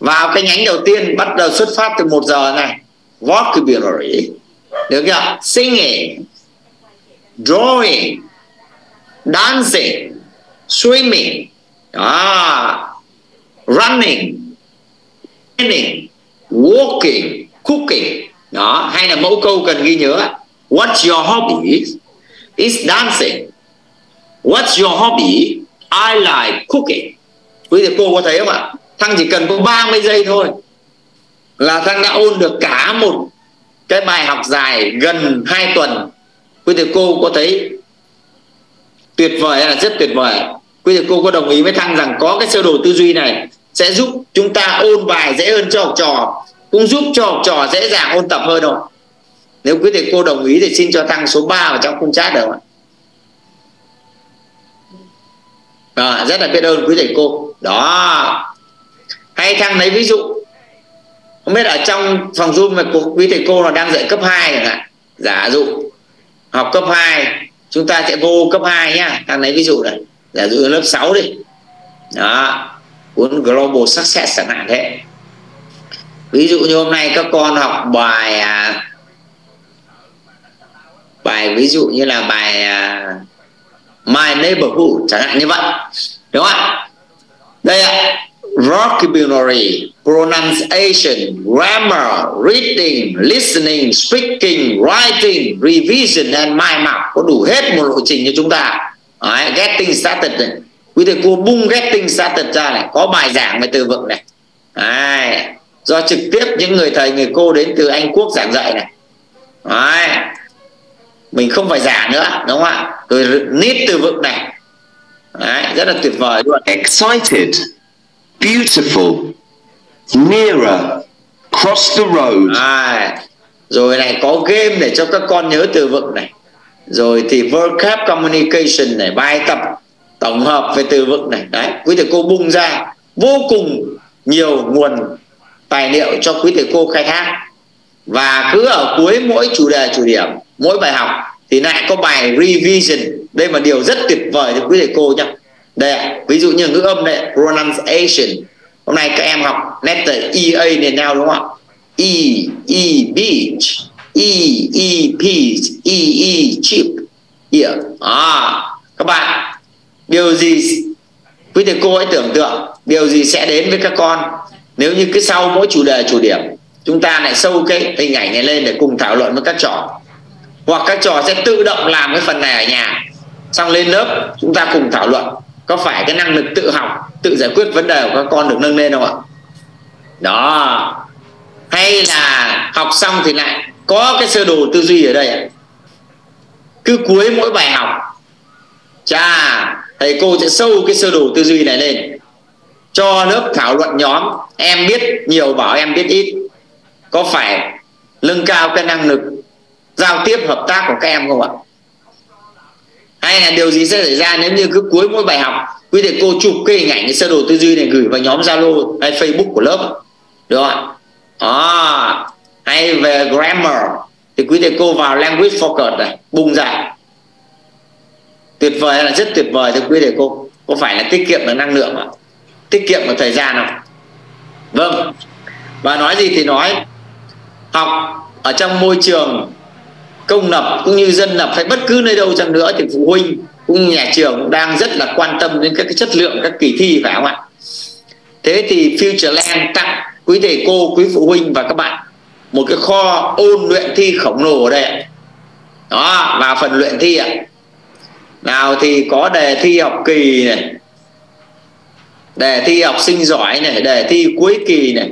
Vào cái nhánh đầu tiên bắt đầu xuất phát từ một giờ này. Vocabulary. Được chưa? Singing. Drawing. Dancing. Swimming. À, running standing walking, cooking. Đó, hay là mẫu câu cần ghi nhớ. What's your hobby? Is dancing. What's your hobby? I like cooking. Quý thầy cô có thấy không ạ? Thằng chỉ cần có 30 giây thôi là thằng đã ôn được cả một cái bài học dài gần 2 tuần. Quý thầy cô có thấy tuyệt vời hay là rất tuyệt vời? Quý thầy cô có đồng ý với thăng rằng có cái sơ đồ tư duy này? Sẽ giúp chúng ta ôn bài dễ hơn cho học trò cũng giúp cho học trò dễ dàng ôn tập hơn không? Nếu quý thầy cô đồng ý thì xin cho tăng số 3 vào trong khung chat được không ạ? À, rất là biết ơn quý thầy cô. Đó. Hay thăng lấy ví dụ. Không biết ở trong phòng zoom mà cô, quý thầy cô là đang dạy cấp 2 chẳng hạn. Giả dụ học cấp 2 chúng ta sẽ vô cấp 2 nhá. Thằng lấy ví dụ này. Giả dụ lớp 6 đi. Đó cuốn global success chẳng hạn thế. Ví dụ như hôm nay các con học bài à, bài ví dụ như là bài à, my neighborhood chẳng hạn như vậy đúng không ạ? Đây ạ vocabulary pronunciation grammar reading listening speaking writing revision and mind map có đủ hết một lộ trình cho chúng ta. Đấy, getting started này quý thầy cô bung getting started ra này có bài giảng về từ vựng này Đấy, do trực tiếp những người thầy người cô đến từ Anh Quốc giảng dạy này Đấy, mình không phải giả nữa đúng không ạ rồi nít từ vựng này Đấy, rất là tuyệt vời luôn Excited. Beautiful. Nearer. Cross the road. à, rồi này có game để cho các con nhớ từ vựng này rồi thì vocab communication này bài tập tổng hợp về từ vựng này. Đấy quý thầy cô bung ra vô cùng nhiều nguồn tài liệu cho quý thầy cô khai thác. Và cứ ở cuối mỗi chủ đề chủ điểm mỗi bài học thì lại có bài revision. Đây là điều rất tuyệt vời cho quý thầy cô nhá. Đây ví dụ như ngữ âm này pronunciation. Hôm nay các em học letter EA liền nhau đúng không ạ? E E beach. E E peach. E E chip. Yeah. à, các bạn điều gì quý thầy cô hãy tưởng tượng, điều gì sẽ đến với các con? Nếu như cứ sau mỗi chủ đề, chủ điểm, chúng ta lại sâu cái hình ảnh này lên để cùng thảo luận với các trò. Hoặc các trò sẽ tự động làm cái phần này ở nhà. Xong lên lớp, chúng ta cùng thảo luận có phải cái năng lực tự học, tự giải quyết vấn đề của các con được nâng lên không ạ? Đó. Hay là học xong thì lại có cái sơ đồ tư duy ở đây ạ. cứ cuối mỗi bài học chà thầy cô sẽ sâu cái sơ đồ tư duy này lên. Cho lớp thảo luận nhóm em biết nhiều bảo em biết ít. Có phải nâng cao cái năng lực giao tiếp hợp tác của các em không ạ? Hay là điều gì sẽ xảy ra nếu như cứ cuối mỗi bài học quý thầy cô chụp cái hình ảnh cái sơ đồ tư duy này gửi vào nhóm zalo hay facebook của lớp? Được không ạ? à, hay về grammar. Thì quý thầy cô vào language focus này bung ra tuyệt vời là rất tuyệt vời thưa quý thầy cô có phải là tiết kiệm được năng lượng không? Tiết kiệm được thời gian không? Vâng. Và nói gì thì nói. Học ở trong môi trường công lập cũng như dân lập hay bất cứ nơi đâu chăng nữa thì phụ huynh cũng nhà trường cũng đang rất là quan tâm đến các cái chất lượng, các kỳ thi, phải không ạ? Thế thì Futureland tặng quý thầy cô, quý phụ huynh và các bạn một cái kho ôn luyện thi khổng lồ ở đây đó, và phần luyện thi ạ nào thì có đề thi học kỳ này. Đề thi học sinh giỏi này, đề thi cuối kỳ này.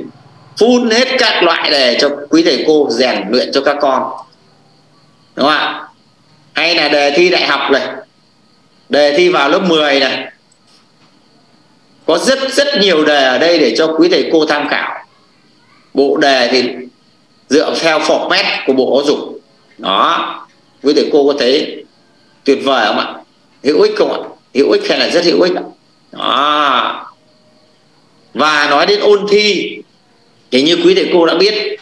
Phun hết các loại đề cho quý thầy cô rèn luyện cho các con. Đúng không ạ? Hay là đề thi đại học này. Đề thi vào lớp 10 này. Có rất rất nhiều đề ở đây để cho quý thầy cô tham khảo. Bộ đề thì dựa theo format của bộ giáo dục. Đó. Quý thầy cô có thấy tuyệt vời không ạ? Hữu ích không ạ? Hữu ích hay là rất hữu ích ạ? Đó. Và nói đến ôn thi, thì như quý thầy cô đã biết,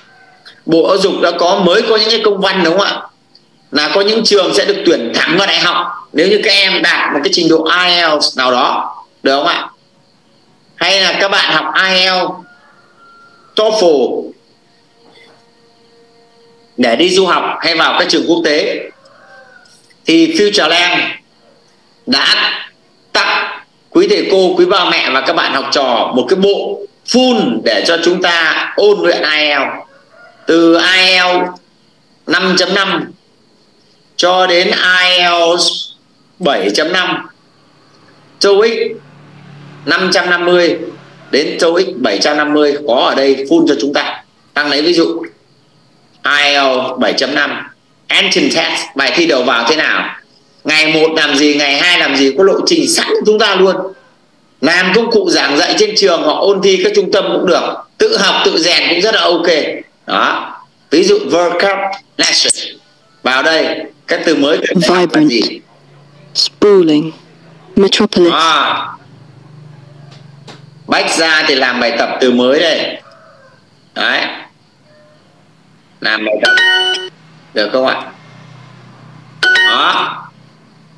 bộ giáo dục đã có mới có những cái công văn đúng không ạ? Là có những trường sẽ được tuyển thẳng vào đại học nếu như các em đạt một cái trình độ IELTS nào đó, được không ạ? Hay là các bạn học IELTS TOEFL để đi du học hay vào các trường quốc tế. Thì Futureland đã tặng quý thầy cô, quý ba mẹ và các bạn học trò một cái bộ full để cho chúng ta ôn luyện IELTS từ IELTS 5.5 cho đến IELTS 7.5 TOEIC 550 đến TOEIC 750 có ở đây full cho chúng ta. Tăng lấy ví dụ IELTS 7.5 Entrance Test bài thi đầu vào thế nào? Ngày 1 làm gì ngày 2 làm gì có lộ trình sẵn chúng ta luôn. Làm công cụ giảng dạy trên trường hoặc ôn thi các trung tâm cũng được. Tự học tự rèn cũng rất là ok. Đó. Ví dụ vocab lesson vào đây các từ mới Vibrant. gì? Sprawling, metropolis, à. bách ra thì làm bài tập từ mới đây. Đấy. Làm bài tập. Được không ạ? Đó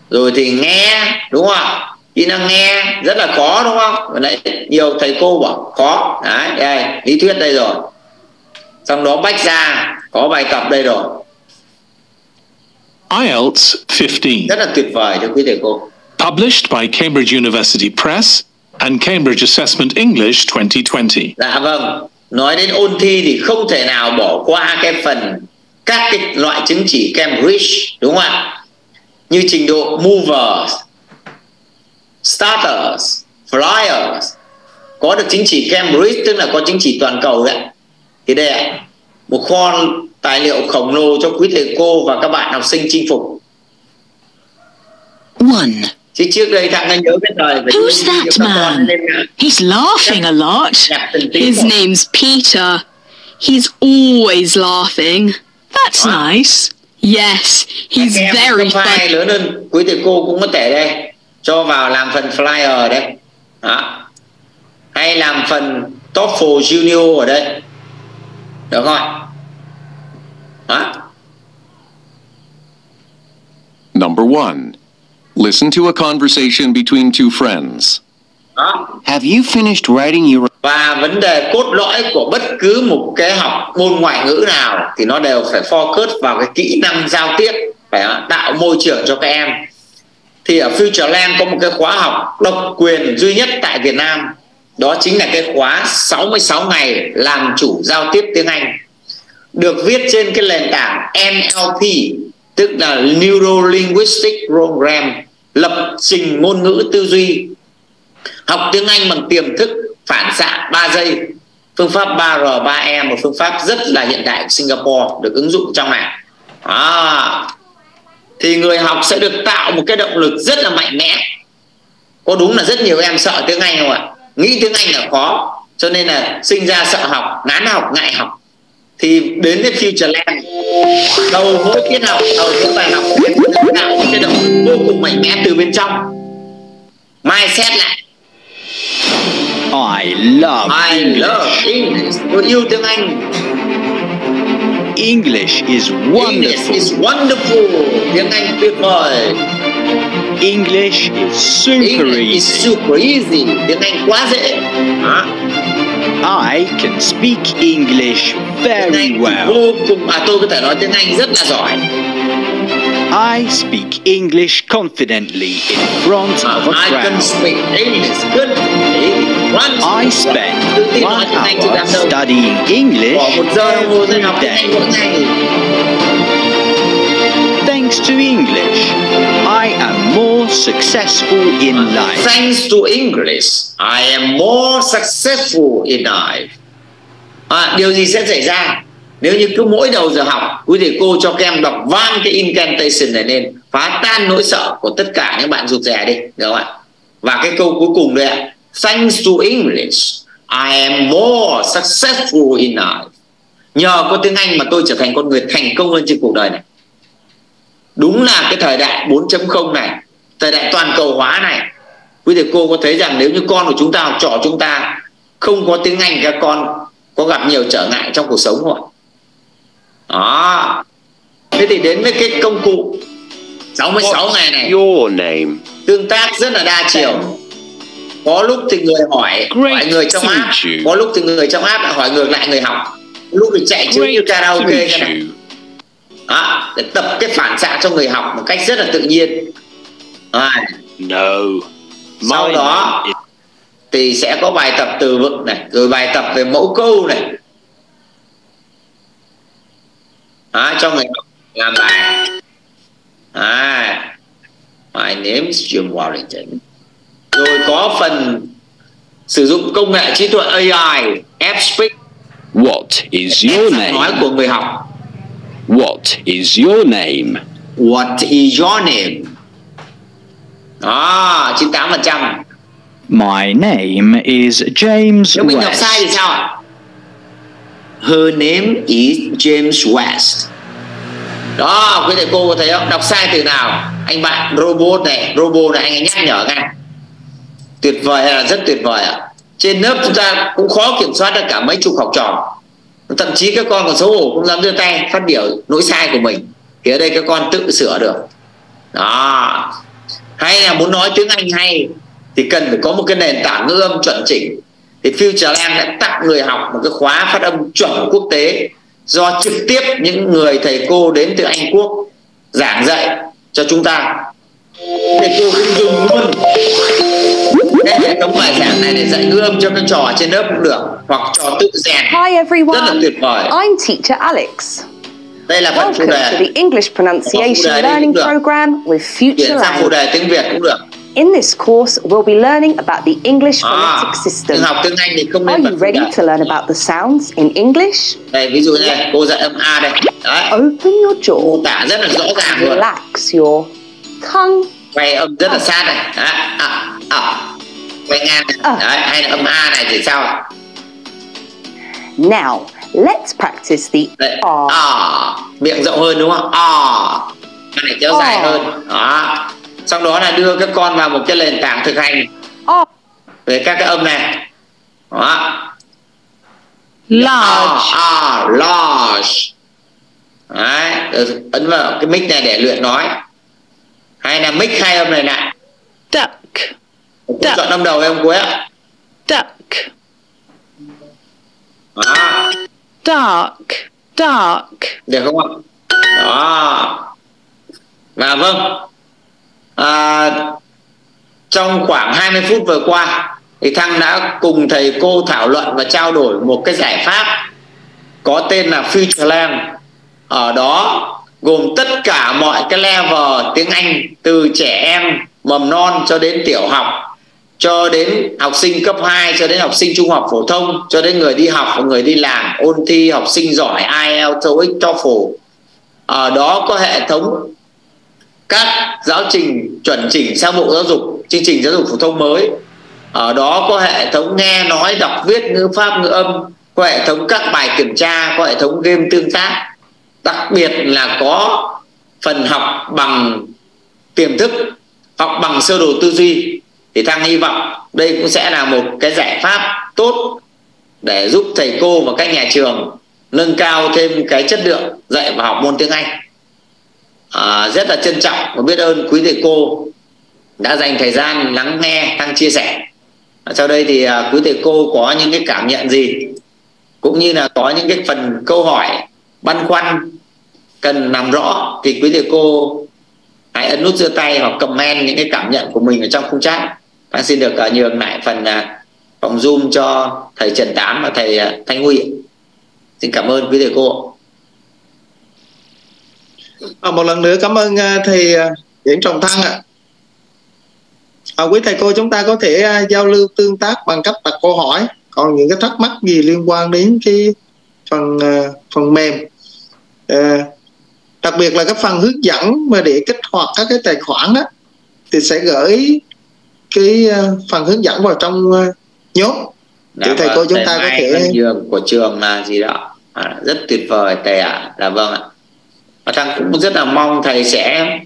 rồi thì nghe đúng không? Kỹ năng nghe rất là khó đúng không? Vừa nãy nhiều thầy cô bảo khó đấy đây lý thuyết đây rồi. Xong đó bách ra có bài tập đây rồi. IELTS 15, rất là tuyệt vời cho quý thầy cô. Published by Cambridge University Press and Cambridge Assessment English 2020. Dạ vâng, nói đến ôn thi thì không thể nào bỏ qua cái phần các cái loại chứng chỉ Cambridge đúng không ạ? Như trình độ movers, starters, flyers có được chứng chỉ Cambridge tức là có chứng chỉ toàn cầu đấy. Thì đây ạ, một kho tài liệu khổng lồ cho quý thầy cô và các bạn học sinh chinh phục. One. Chứ trước đây thằng anh nhớ cái thời Who's that man? lên He's laughing a lot. His name's Peter. He's always laughing. That's nice. Yes, he's Các em very cấp hai funny. lớn hơn quý thầy cô cũng có thể đây cho vào làm phần flyer đây đó. hay làm phần TOEFL Junior ở đây được không ạ đó. Number one, listen to a conversation between two friends. đó Have you finished writing your và vấn đề cốt lõi của bất cứ một cái học môn ngoại ngữ nào thì nó đều phải focus vào cái kỹ năng giao tiếp, phải tạo môi trường cho các em. Thì ở Futureland có một cái khóa học độc quyền duy nhất tại Việt Nam. Đó chính là cái khóa 66 ngày làm chủ giao tiếp tiếng Anh. Được viết trên cái nền tảng NLP tức là Neuro Linguistic Program, lập trình ngôn ngữ tư duy. Học tiếng Anh bằng tiềm thức phản xạ 3 giây. Phương pháp 3R 3E một phương pháp rất là hiện đại của Singapore được ứng dụng trong này. À, thì người học sẽ được tạo một cái động lực rất là mạnh mẽ. Có đúng là rất nhiều em sợ tiếng Anh không ạ? Nghĩ tiếng Anh là khó cho nên là sinh ra sợ học ngán học ngại học. Thì đến cái future land đầu mỗi tiết học đầu mỗi bài học sẽ tạo một cái động lực vô cùng mạnh mẽ từ bên trong. Mai xét lại. I love I English. love English yêu tiếng Anh English is wonderful. English is wonderful Anh tuyệt English is super English is super easy quá dễ Đó. I can speak English very well. vô cùng à tôi có thể nói tiếng Anh rất là giỏi I speak English confidently in front of a crowd. I can speak English Once I nói one hour studying English every day. Thanks to English, I am more successful in life. Thanks to English, I am more successful in life. À, điều gì sẽ xảy ra nếu như cứ mỗi đầu giờ học quý thầy cô cho các em đọc vang cái incantation này lên phá tan nỗi sợ của tất cả những bạn rụt rè đi được không ạ và cái câu cuối cùng đây ạ thanks to English I am more successful in life. Nhờ có tiếng Anh mà tôi trở thành con người thành công hơn trên cuộc đời này. Đúng là cái thời đại 4.0 này thời đại toàn cầu hóa này. Quý thầy cô có thấy rằng nếu như con của chúng ta học trò chúng ta không có tiếng Anh các con có gặp nhiều trở ngại trong cuộc sống không ạ? Đó. Thế thì đến với cái công cụ 66 ngày này. Your name. tương tác rất là đa chiều có lúc thì người hỏi Great hỏi người trong app. có lúc thì người trong app lại hỏi ngược lại người học. Lúc thì chạy chữ như karaoke đó, để tập cái phản xạ cho người học một cách rất là tự nhiên. À, No. sau đó thì sẽ có bài tập từ vựng này rồi bài tập về mẫu câu này. Đó, cho người học làm bài. À, my name is Jim Warrington rồi có phần sử dụng công nghệ trí tuệ AI F Speak. What is your giọng nói name? của người học. What is your name? What is your name? Đó 98% My name is James nếu mình đọc sai thì West. sao ạ? Her name is James West. Đó quý thầy cô có thấy không? Đọc sai từ nào? Anh bạn robot này robot này anh ấy nhắc nhở ngay tuyệt vời hay là rất tuyệt vời ạ? Trên lớp chúng ta cũng khó kiểm soát được cả mấy chục học trò. Thậm chí các con còn xấu hổ không dám đưa tay phát biểu lỗi sai của mình. Thì ở đây các con tự sửa được. Đó. Hay là muốn nói tiếng Anh hay, thì cần phải có một cái nền tảng ngữ âm chuẩn chỉnh. Thì Future Land đã tặng người học một cái khóa phát âm chuẩn quốc tế do trực tiếp những người thầy cô đến từ Anh Quốc giảng dạy cho chúng ta. Thầy cô cũng dùng luôn cái hệ thống bài giảng này để dạy ngữ âm cho các trò trên lớp cũng được hoặc trò tự rèn. Hi rất là everyone, tuyệt vời. I'm Teacher Alex. đây là phần phụ Welcome to đề the English Pronunciation đề Learning. Program with Future sang phụ đề tiếng Việt cũng được. In this course, we'll be learning about the English à, phonetic nhưng system. học tiếng Anh thì không Are nên you ready đề. to learn about the sounds in English? đây ví dụ này cô dạy âm A đây. Đấy. Open your mô jaw, tả rất là rõ ràng luôn. Relax your tongue. quay âm rất là sát này đấy, à, à. Quay ngang. À. đấy hay là âm A này thì sao Now, let's practice the Đấy. R. À, miệng rộng hơn đúng không? À, cái này kéo dài hơn. Đó. Sau đó là đưa các con vào một cái nền tảng thực hành R. về các cái âm này. Đó. large, À, à, large. Đấy, ấn vào cái mic này để luyện nói. Hay là mic hai âm này nè. Cô Dạ. chọn âm đầu âm cuối ạ? duck, Đó. dark, dark, được không ạ? Đó. Và vâng. À, trong khoảng 20 phút vừa qua thì thăng đã cùng thầy cô thảo luận và trao đổi một cái giải pháp có tên là Future Lang. Ở đó gồm tất cả mọi cái level tiếng Anh từ trẻ em mầm non cho đến tiểu học cho đến học sinh cấp 2 cho đến học sinh trung học phổ thông cho đến người đi học và người đi làm ôn thi học sinh giỏi IELTS, TOEIC, TOEFL. Ở đó có hệ thống các giáo trình chuẩn chỉnh theo bộ giáo dục chương trình giáo dục phổ thông mới. Ở đó có hệ thống nghe nói đọc viết ngữ pháp ngữ âm có hệ thống các bài kiểm tra có hệ thống game tương tác. Đặc biệt là có phần học bằng tiềm thức học bằng sơ đồ tư duy thì thăng hy vọng đây cũng sẽ là một cái giải pháp tốt để giúp thầy cô và các nhà trường nâng cao thêm cái chất lượng dạy và học môn tiếng Anh. À, rất là trân trọng và biết ơn quý thầy cô đã dành thời gian lắng nghe thăng chia sẻ. Sau đây thì à, quý thầy cô có những cái cảm nhận gì? Cũng như là có những cái phần câu hỏi băn khoăn cần làm rõ thì quý thầy cô hãy ấn nút giơ tay hoặc comment những cái cảm nhận của mình ở trong khung chat. Phan xin được uh, nhường lại phần uh, phòng zoom cho thầy Trần Tám và thầy uh, Thanh Huy xin cảm ơn quý thầy cô à, một lần nữa cảm ơn uh, thầy uh, Nguyễn Trọng Thăng ạ. À, quý thầy cô chúng ta có thể uh, giao lưu tương tác bằng cách đặt câu hỏi còn những cái thắc mắc gì liên quan đến cái phần uh, phần mềm. Uh, đặc biệt là cái phần hướng dẫn mà để kích hoạt các cái tài khoản đó thì sẽ gửi cái uh, phần hướng dẫn vào trong uh, nhóm. Để thầy cô chúng ta có thể giường của trường là gì đó. À, rất tuyệt vời thầy ạ. À. là vâng ạ. Và thằng cũng rất là mong thầy sẽ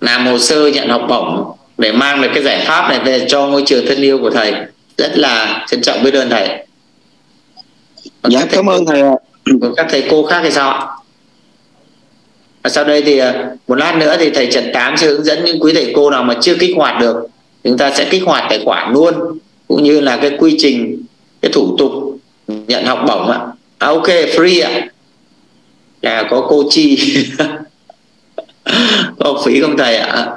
làm hồ sơ nhận học bổng để mang được cái giải pháp này về cho ngôi trường thân yêu của thầy. Rất là trân trọng biết ơn thầy. Dạ cảm ơn thầy ạ. các thầy cô khác thì sao ạ? Và sau đây thì một lát nữa thì thầy Trần Tám sẽ hướng dẫn những quý thầy cô nào mà chưa kích hoạt được chúng ta sẽ kích hoạt tài khoản luôn cũng như là cái quy trình cái thủ tục nhận học bổng ạ. À, ok free ạ. Là có cô chi. Có phí không thầy ạ?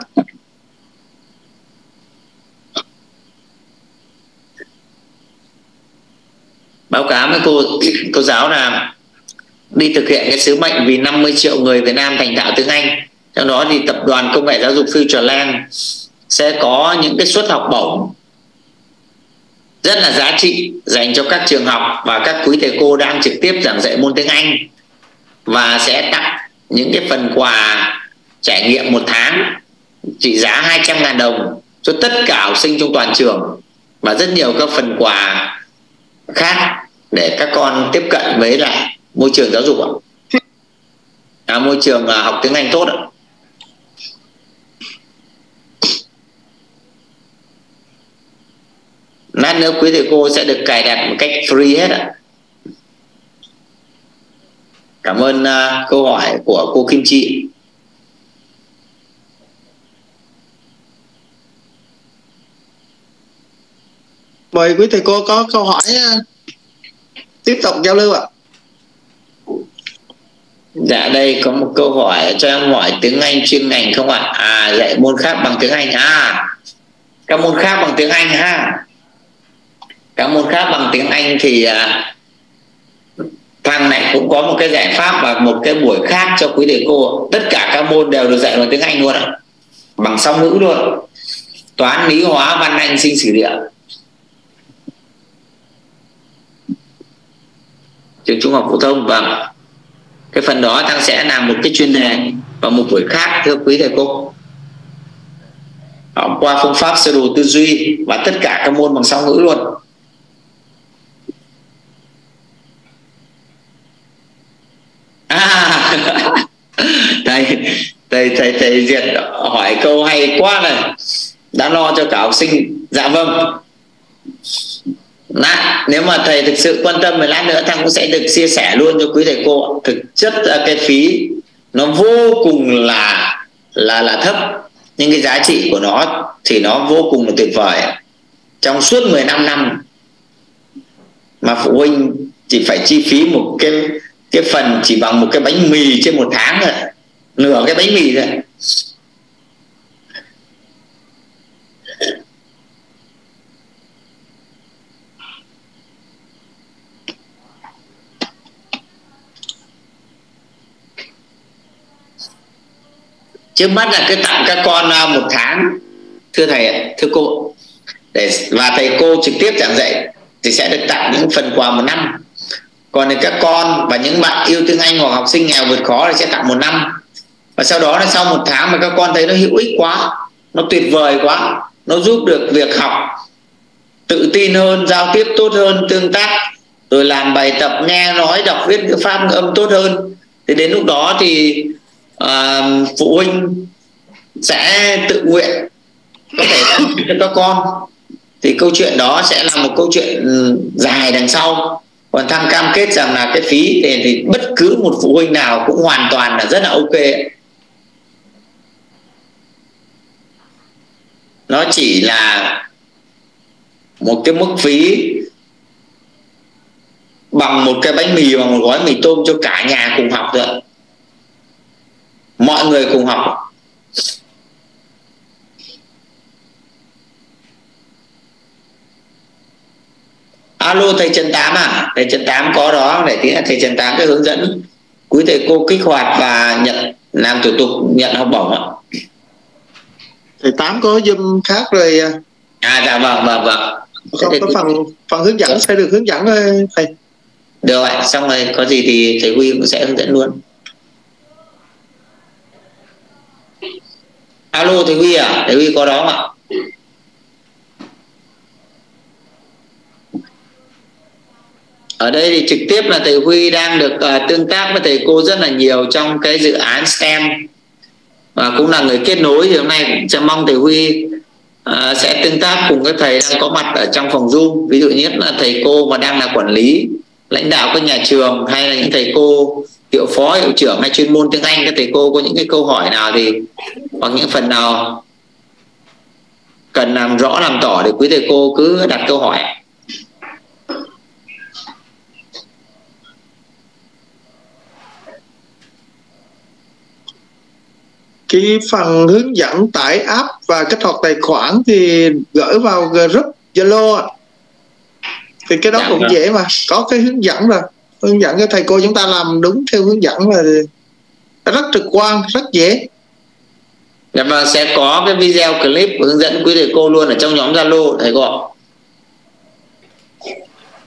Báo cáo với cô cô giáo là đi thực hiện cái sứ mệnh vì 50 triệu người Việt Nam thành thạo tiếng Anh. Trong đó thì tập đoàn công nghệ giáo dục Futureland sẽ có những cái suất học bổng rất là giá trị dành cho các trường học và các quý thầy cô đang trực tiếp giảng dạy môn tiếng Anh và sẽ tặng những cái phần quà trải nghiệm một tháng trị giá 200 ngàn đồng cho tất cả học sinh trong toàn trường và rất nhiều các phần quà khác để các con tiếp cận với lại môi trường giáo dục ạ. À, môi trường à, học tiếng Anh tốt ạ. Lát nữa quý thầy cô sẽ được cài đặt một cách free hết ạ. Cảm ơn uh, câu hỏi của cô Kim Chi. Mời quý thầy cô có câu hỏi uh, tiếp tục giao lưu ạ. Dạ đây có một câu hỏi cho em hỏi tiếng Anh chuyên ngành không ạ? À dạy môn khác bằng tiếng Anh. À các môn khác bằng tiếng Anh ha các môn khác bằng tiếng Anh thì à, thằng này cũng có một cái giải pháp và một cái buổi khác cho quý thầy cô. Tất cả các môn đều được dạy bằng tiếng Anh luôn ạ. Bằng song ngữ luôn. Toán, lý hóa, văn, anh, sinh, sử địa. Trường trung học phổ thông vâng. Cái phần đó thằng sẽ làm một cái chuyên đề và một buổi khác, thưa quý thầy cô. Ờ, qua phương pháp sơ đồ tư duy và tất cả các môn bằng song ngữ luôn à, thầy thầy thầy thầy diệt hỏi câu hay quá này. Đã lo cho cả học sinh. Dạ vâng. Lát nếu mà thầy thực sự quan tâm thì lát nữa, thằng cũng sẽ được chia sẻ luôn cho quý thầy cô thực chất là cái phí nó vô cùng là là là thấp. Nhưng cái giá trị của nó thì nó vô cùng là tuyệt vời. Trong suốt 15 năm, mà phụ huynh chỉ phải chi phí một cái cái phần chỉ bằng một cái bánh mì trên một tháng rồi nửa cái bánh mì thôi. Trước mắt là cứ tặng các con à, một tháng, thưa thầy thưa cô. Để, và thầy cô trực tiếp giảng dạy thì sẽ được tặng những phần quà một năm. Còn các con và những bạn yêu tiếng Anh hoặc học sinh nghèo vượt khó thì sẽ tặng một năm và sau đó là sau một tháng mà các con thấy nó hữu ích quá nó tuyệt vời quá nó giúp được việc học tự tin hơn giao tiếp tốt hơn tương tác rồi làm bài tập nghe nói đọc viết cái pháp âm tốt hơn. Thì đến lúc đó thì uh, phụ huynh sẽ tự nguyện có thể cho các con. Thì câu chuyện đó sẽ là một câu chuyện dài đằng sau. Còn thăng cam kết rằng là cái phí thì, thì bất cứ một phụ huynh nào cũng hoàn toàn là rất là ok. Nó chỉ là một cái mức phí bằng một cái bánh mì và một gói mì tôm cho cả nhà cùng học được mọi người cùng học. Alo, thầy Trần Tám à? Thầy Trần Tám có đó, để tí thầy Trần Tám cái hướng dẫn. Quý thầy cô kích hoạt và nhận làm thủ tục nhận học bổng ạ thầy Tám có zoom khác rồi à, à dạ vâng vâng vâng. Không có phần phần hướng dẫn sẽ được hướng dẫn thôi thầy. Được rồi xong rồi có gì thì thầy Huy cũng sẽ hướng dẫn luôn. Alo thầy Huy à? Thầy Huy có đó không ạ? Ở đây thì trực tiếp là thầy Huy đang được uh, tương tác với thầy cô rất là nhiều trong cái dự án STEM và cũng là người kết nối thì hôm nay cũng sẽ mong thầy Huy uh, sẽ tương tác cùng các thầy đang có mặt ở trong phòng Zoom. Ví dụ nhất là thầy cô mà đang là quản lý lãnh đạo các nhà trường hay là những thầy cô hiệu phó hiệu trưởng hay chuyên môn tiếng Anh các thầy cô có những cái câu hỏi nào thì hoặc những phần nào cần làm rõ làm tỏ thì quý thầy cô cứ đặt câu hỏi. Cái phần hướng dẫn tải app và kích hoạt tài khoản thì gửi vào group Zalo thì cái đó Dạ, cũng vâng. dễ mà có cái hướng dẫn rồi hướng dẫn cho thầy cô chúng ta làm đúng theo hướng dẫn là rất trực quan rất dễ Dạ vâng sẽ có cái video clip hướng dẫn quý thầy cô luôn ở trong nhóm Zalo thầy cô ạ.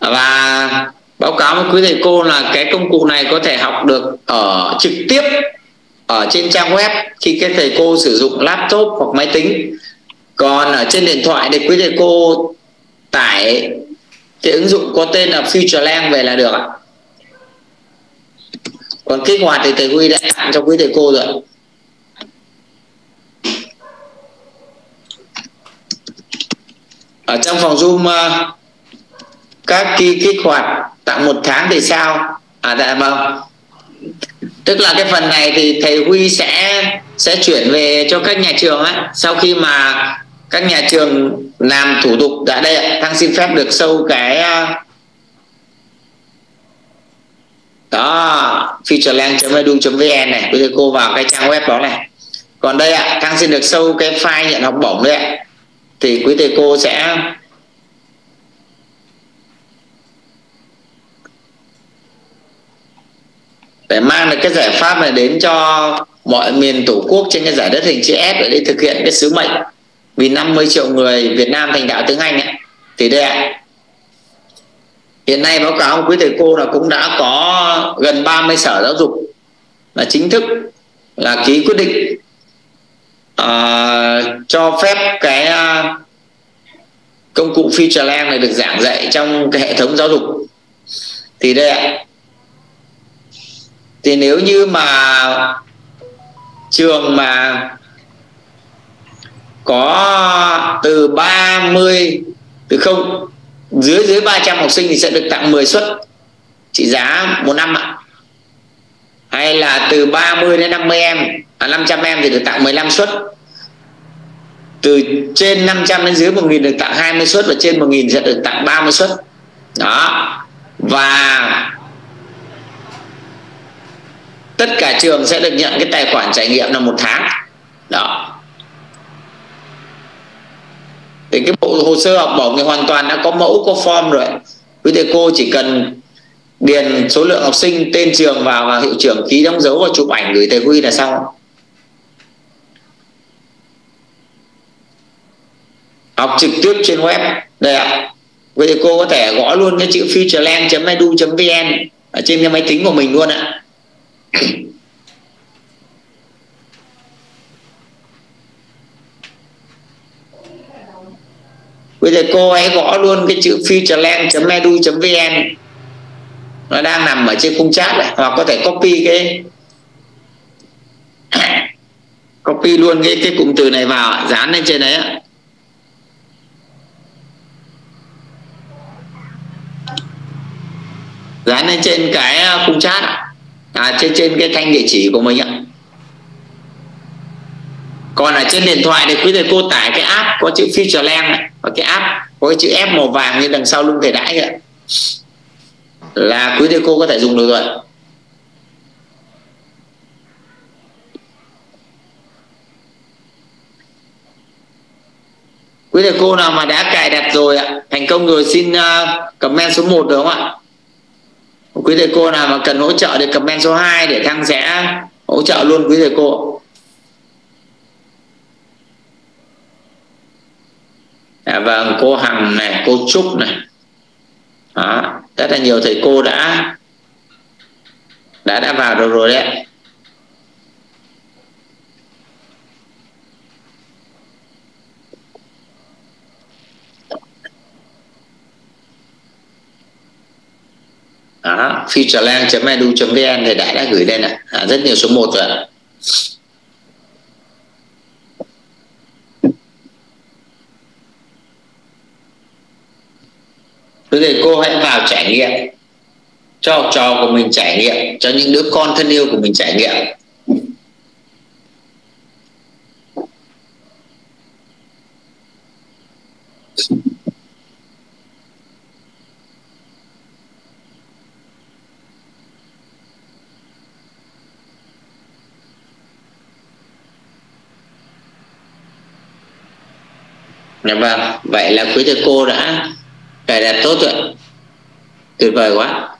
và báo cáo với quý thầy cô là cái công cụ này có thể học được ở trực tiếp ở trên trang web, khi các thầy cô sử dụng laptop hoặc máy tính. Còn ở trên điện thoại thì quý thầy cô tải cái ứng dụng có tên là Futurelang về là được. Ạ còn kích hoạt thì thầy Huy đã tặng cho quý thầy cô rồi. Ở trong phòng zoom ờ, các kỳ kích hoạt tặng một tháng thì sao? À dạ vâng tức là cái phần này thì thầy Huy sẽ sẽ chuyển về cho các nhà trường ấy sau khi mà các nhà trường làm thủ tục đã đây ạ, thăng xin phép được sâu cái ờ, đó futureland.edu.vn này. Bây giờ cô vào cái trang web đó này. Còn đây ạ thăng xin được sâu cái file nhận học bổng đấy ạ. Thì quý thầy cô sẽ để mang được cái giải pháp này đến cho mọi miền tổ quốc trên cái giải đất hình chữ S để đi thực hiện cái sứ mệnh. Vì 50 triệu người Việt Nam thành đạo tiếng Anh ấy. thì đây ạ. Hiện nay báo cáo quý thầy cô là cũng đã có gần 30 sở giáo dục là chính thức là ký quyết định uh, cho phép cái uh, công cụ FutureLand này được giảng dạy trong cái hệ thống giáo dục. Thì đây ạ thì nếu như mà trường mà có từ 30 từ không, dưới dưới 300 học sinh thì sẽ được tặng 10 suất trị giá một năm ạ. Hay là từ 30 đến 50 em à 500 em thì được tặng 15 suất. Từ trên 500 đến dưới 1000 được tặng 20 suất và trên 1000 sẽ được tặng 30 suất. Đó. Và tất cả trường sẽ được nhận cái tài khoản trải nghiệm là một tháng. Đó. Thì cái bộ hồ sơ học bổng thì hoàn toàn đã có mẫu, có form rồi. Quý thầy cô chỉ cần điền số lượng học sinh, tên trường vào và hiệu trưởng ký đóng dấu và chụp ảnh gửi thầy Huy là xong. Học trực tiếp trên web. Đây ạ. Vậy thầy cô có thể gõ luôn cái chữ futureland.edu.vn ở trên cái máy tính của mình luôn ạ. bây giờ cô hãy gõ luôn cái chữ futureland.edu.vn nó đang nằm ở trên khung chat này, hoặc có thể copy cái copy luôn cái cái cụm từ này vào, dán lên trên đấy ạ. Dán lên trên cái à, khung chat à trên trên cái thanh địa chỉ của mình ạ. Còn ở trên điện thoại thì quý thầy cô tải cái app có chữ Futureland này và cái app có cái chữ F màu vàng như đằng sau lưng thầy đãi kìa là quý thầy cô có thể dùng được rồi. Quý thầy cô nào mà đã cài đặt rồi ạ thành công rồi xin uh, comment số 1 được không ạ? Quý thầy cô nào mà cần hỗ trợ thì comment số 2 để thăng sẽ hỗ trợ luôn quý thầy cô. À, vâng cô Hằng này cô Trúc này. Đó, rất là nhiều thầy cô đã đã đã vào được rồi đấy đó futureland.edu.vn thì đã đã gửi lên nè, à, rất nhiều số 1 rồi Thế thì cô hãy vào trải nghiệm. Cho học trò của mình trải nghiệm cho những đứa con thân yêu của mình trải nghiệm. Dạ vâng, vậy là quý thầy cô đã cài đặt tốt rồi tuyệt vời quá.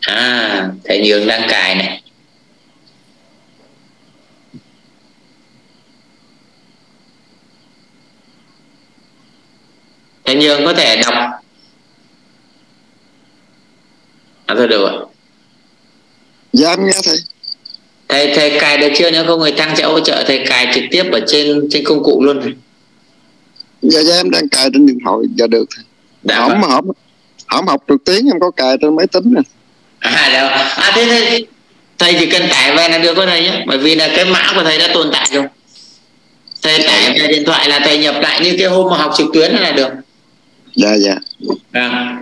À thầy nhường đang cài này. Thầy nhường có thể đọc. À thôi được rồi. Dạ em nghe thầy thầy thầy cài được chưa nếu không người tăng sẽ hỗ trợ thầy cài trực tiếp ở trên trên công cụ luôn này. dạ dạ em đang cài trên điện thoại. Dạ được. Đã không vâng. mà không không học trực tuyến em có cài trên máy tính nè. À đâu à thế thế thầy chỉ cần tải về là được có thầy nhé. Bởi vì là cái mã của thầy đã tồn tại rồi. Thầy tải về điện thoại là thầy nhập lại như cái hôm mà học trực tuyến là được. Dạ dạ. À,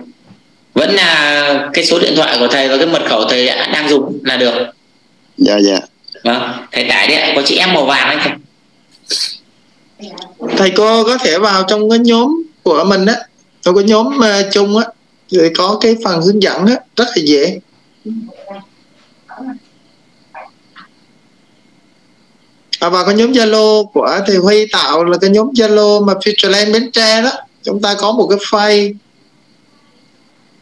vẫn là cái số điện thoại của thầy và cái mật khẩu thầy đã đang dùng là được dạ dạ. Vâng thầy tải đi ạ. có chữ em màu vàng đấy thầy. Thầy cô có thể vào trong cái nhóm của mình á trong cái nhóm uh, chung á rồi có cái phần hướng dẫn á rất là dễ. À, và cái nhóm Zalo của thầy Huy tạo là cái nhóm Zalo mà Futureland Bến Tre đó. Chúng ta có một cái file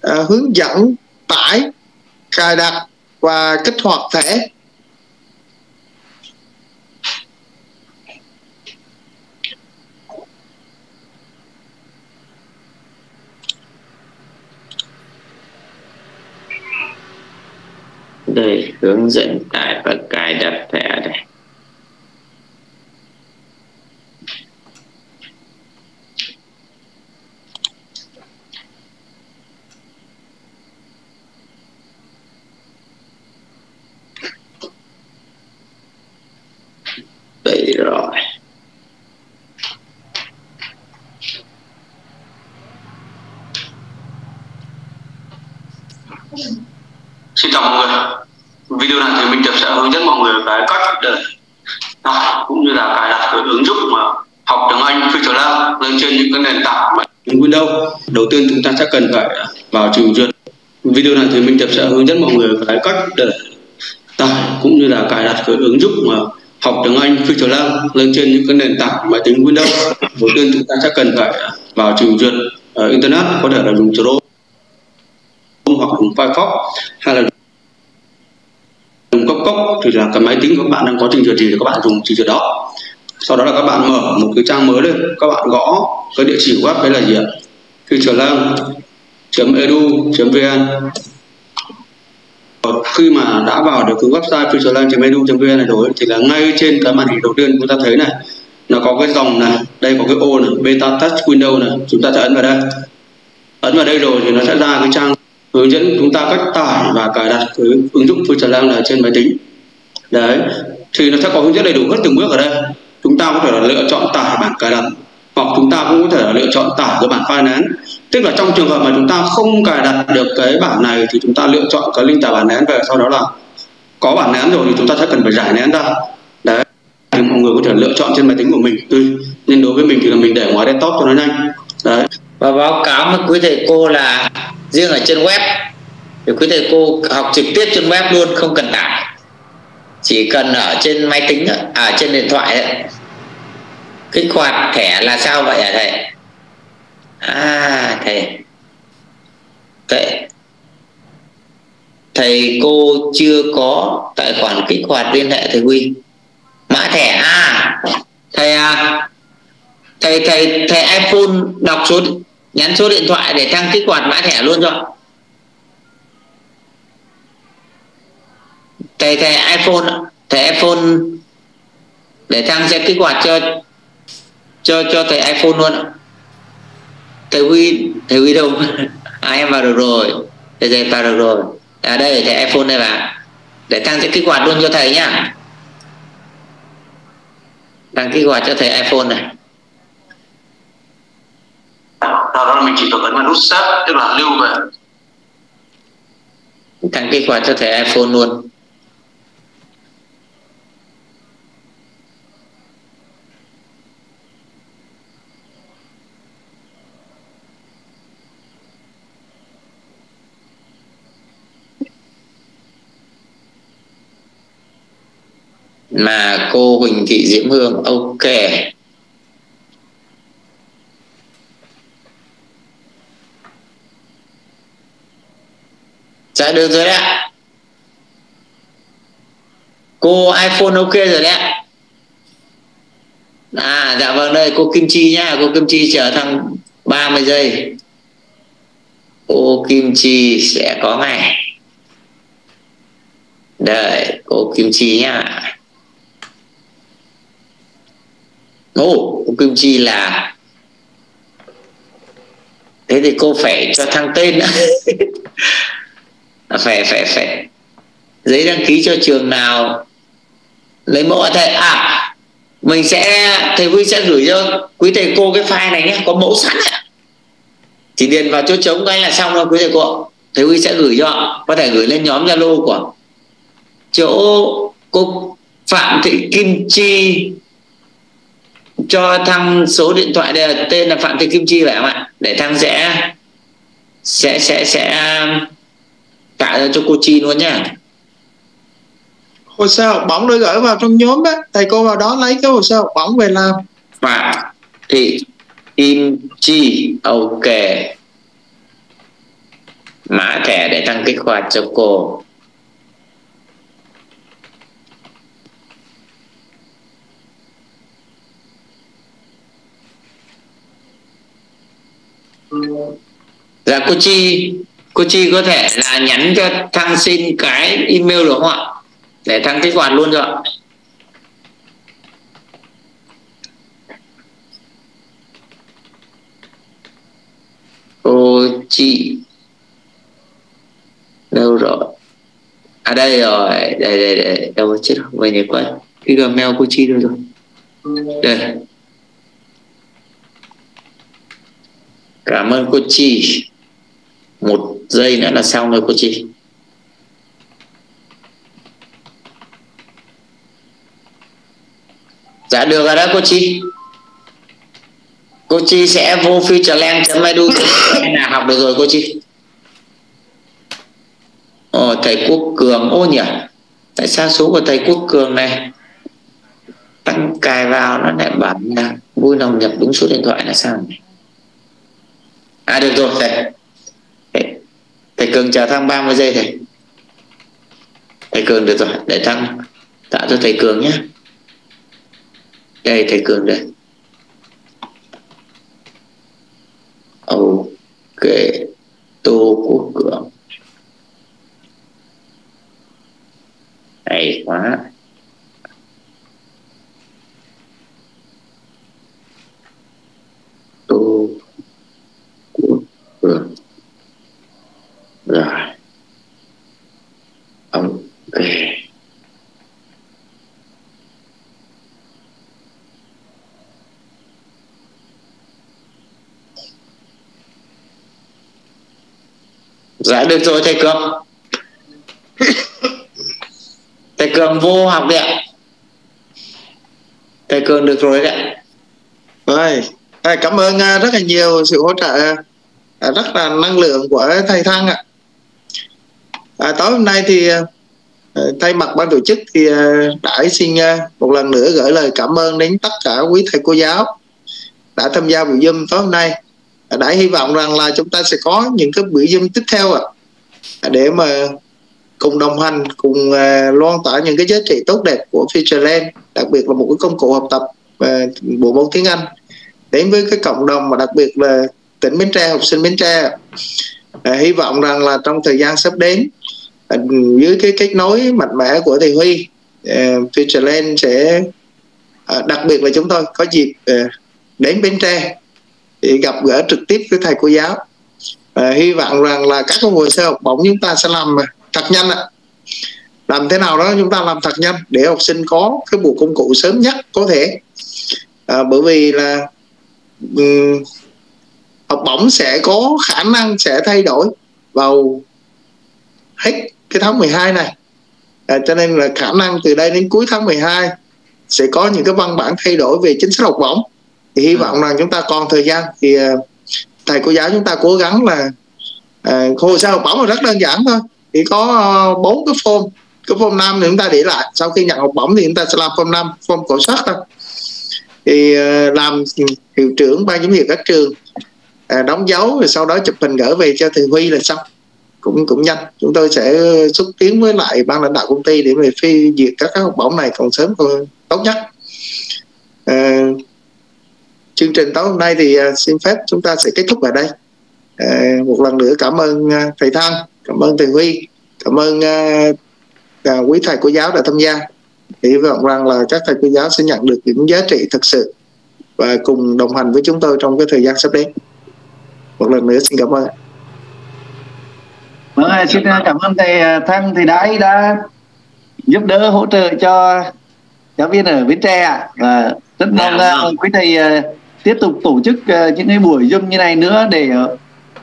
à, hướng dẫn tải cài đặt và kích hoạt thẻ đây hướng dẫn tải và cài đặt thẻ đây đây rồi Xin chào mọi người Video này thì mình Tiệp sẽ hướng dẫn mọi người cái cách để đọc cũng như là cài đặt cái ứng dụng mà học tiếng Anh Future lên trên những cái nền tảng mà Windows đầu tiên chúng ta sẽ cần phải vào trình duyệt video này thì mình Tiệp sẽ hướng dẫn mọi người cái cách để tải cũng như là cài đặt cái ứng dụng mà học tiếng Anh Future lên trên những cái nền tảng máy tính Windows. Đầu tiên chúng ta sẽ cần phải vào trình duyệt uh, internet có thể là dùng Chrome hoặc dùng Firefox hay là dùng cốc cốc thì là cái máy tính của các bạn đang có trình duyệt gì thì các bạn dùng trình duyệt đó. Sau đó là các bạn mở một cái trang mới lên các bạn gõ cái địa chỉ web đấy là gì ạ? Futurelang.edu edu.vn khi mà đã vào được cái website futureland.edu.vn này rồi thì là ngay trên cái màn hình đầu tiên chúng ta thấy này, nó có cái dòng này, đây có cái ô này, beta test window này, chúng ta sẽ ấn vào đây. Ấn vào đây rồi thì nó sẽ ra cái trang hướng dẫn chúng ta cách tải và cài đặt cái ứng dụng Futureland là trên máy tính. Đấy, thì nó sẽ có hướng dẫn đầy đủ hết từng bước ở đây. Chúng ta có thể là lựa chọn tải bản cài đặt, hoặc chúng ta cũng có thể là lựa chọn tải cái bản file nén tức là trong trường hợp mà chúng ta không cài đặt được cái bản này thì chúng ta lựa chọn cái link tải bản nén về, sau đó là có bản nén rồi thì chúng ta sẽ cần phải giải nén ra. Đấy, thì mọi người có thể lựa chọn trên máy tính của mình. Tùy nhưng đối với mình thì là mình để ngoài desktop cho nó nhanh. Đấy. Và báo cáo với quý thầy cô là riêng ở trên web. Thì quý thầy cô học trực tiếp trên web luôn, không cần tải. Chỉ cần ở trên máy tính à trên điện thoại ấy. kích hoạt thẻ là sao vậy hả thầy? À thầy vậy thầy cô chưa có tài khoản kích hoạt liên hệ thầy Huy. Mã thẻ à thầy à thầy thầy thầy iPhone đọc số, nhắn số điện thoại để thăng kích hoạt mã thẻ luôn cho. Thầy thầy iPhone thầy iPhone để thăng sẽ kích hoạt cho cho cho thầy iPhone luôn ạ thầy Huy thầy Huy đâu à, em vào được rồi. Thầy thầy vào được rồi. À đây thầy iPhone đây vào để thăng sẽ kích hoạt luôn cho thầy nhá. Thăng kích hoạt cho thầy iPhone này. Đó là mình chỉ cần ấn vào nút save tức là lưu về. Thăng kích hoạt cho thầy iPhone luôn mà cô Huỳnh Thị Diễm Hương, ok. Dạ được rồi đấy ạ. Cô iPhone ok rồi đấy ạ. À dạ vâng đây, cô Kim Chi nhá. Cô Kim Chi chờ thằng 30 giây. Cô Kim Chi sẽ có ngay. Đây, cô Kim Chi nhá. Ồ, oh, Kim Chi là thế thì cô phải cho thằng tên. À, phải phải phải. Giấy đăng ký cho trường nào? Lấy mẫu à, thầy. À mình sẽ thầy Huy sẽ gửi cho quý thầy cô cái file này nhé có mẫu sẵn ạ. Chỉ điền vào chỗ trống cái là xong rồi quý thầy cô thầy Huy sẽ gửi cho có thể gửi lên nhóm Zalo của chỗ cô Phạm Thị Kim Chi cho thằng số điện thoại đây là tên là Phạm Thị Kim Chi phải không ạ? Để thằng sẽ sẽ sẽ sẽ trả ra cho cô Chi luôn nhá. Hồ sơ học bổng được gửi vào trong nhóm đó. Thầy cô vào đó lấy cái hồ sơ học bổng về làm. Phạm Thị Kim Chi ok. Mã thẻ để tăng kích hoạt cho cô Dạ cô Chi Cô Chi có thể là nhắn cho Thăng xin cái email được không ạ Để Thăng kích hoạt luôn cho ạ. Cô Chi, Đâu rồi? À đây rồi, Đây đây đây, Đâu chết rồi Vậy nhỉ quên. Cái gmail cô Chi đâu rồi? Đây. Cảm ơn cô chi. Một giây nữa là xong rồi cô chi. Dạ được rồi đó cô chi. Cô chi sẽ vô futureland.edu là học được rồi cô chi? Ồ, thầy quốc cường. Ô nhỉ? Tại sao số của thầy quốc cường này tăng cài vào nó lại bảo là vui lòng nhập đúng số điện thoại là sao này à được rồi thầy. Thầy, thầy cường chờ thăng 30 giây thầy. Thầy cường được rồi. Để thăng tạo cho thầy cường nhé. Đây thầy cường đây. Ok tô quốc cường. Hay quá. Tô của cường rồi. Ok dạ được rồi, thầy cường. Thầy cường vô học đấy ạ. Thầy cường được rồi đấy ạ. Vâng à, cảm ơn à, rất là nhiều sự hỗ trợ à, rất là năng lượng của thầy Thăng ạ. À, tối hôm nay thì à, thay mặt ban tổ chức thì à, đại xin một lần nữa gửi lời cảm ơn đến tất cả quý thầy cô giáo đã tham gia buổi Zoom tối hôm nay. À, đã hy vọng rằng là chúng ta sẽ có những cái buổi Zoom tiếp theo ạ à, để mà cùng đồng hành cùng uh, loan tỏa những cái giá trị tốt đẹp của Futureland đặc biệt là một cái công cụ học tập uh, bộ môn tiếng Anh đến với cái cộng đồng mà đặc biệt là tỉnh Bến Tre học sinh Bến Tre. À, hy vọng rằng là trong thời gian sắp đến à, dưới cái kết nối mạnh mẽ của thầy Huy à, Futureland sẽ à, đặc biệt là chúng tôi có dịp à, đến Bến Tre thì gặp gỡ trực tiếp với thầy cô giáo. À, hy vọng rằng là các hồ sơ học bổng chúng ta sẽ làm à, thật nhanh ạ. Làm thế nào đó chúng ta làm thật nhanh để học sinh có cái bộ công cụ sớm nhất có thể. À, bởi vì là um, học bổng sẽ có khả năng sẽ thay đổi vào hết cái tháng 12 này. À, cho nên là khả năng từ đây đến cuối tháng 12 sẽ có những cái văn bản thay đổi về chính sách học bổng. Thì hy vọng rằng chúng ta còn thời gian. Thì uh, thầy cô giáo chúng ta cố gắng là uh, hồ sơ học bổng là rất đơn giản thôi. Chỉ có bốn cái form. Cái form 5 thì chúng ta để lại. Sau khi nhận học bổng thì chúng ta sẽ làm form 5 form khảo sát thôi thì ờ, làm hiệu trưởng ban giám hiệu các trường ờ, đóng dấu rồi sau đó chụp hình gửi về cho thầy Huy là xong. Cũng cũng nhanh. Chúng tôi sẽ xúc tiến với lại ban lãnh đạo công ty để về phê duyệt các cái học bổng này còn sớm còn tốt nhất. À, chương trình tối hôm nay thì xin phép chúng ta sẽ kết thúc ở đây. À, một lần nữa cảm ơn thầy Thăng cảm ơn thầy Huy cảm ơn à, quý thầy cô giáo đã tham gia hy vọng rằng là các thầy cô giáo sẽ nhận được những giá trị thực sự và cùng đồng hành với chúng tôi trong cái thời gian sắp đến. Một lần nữa xin cảm ơn. Vâng xin cảm ơn thầy Thăng thầy Đãi đã giúp đỡ hỗ trợ cho giáo viên ở Bến Tre ạ. Và rất mong uh, quý thầy tiếp tục tổ chức những cái buổi zoom như này nữa để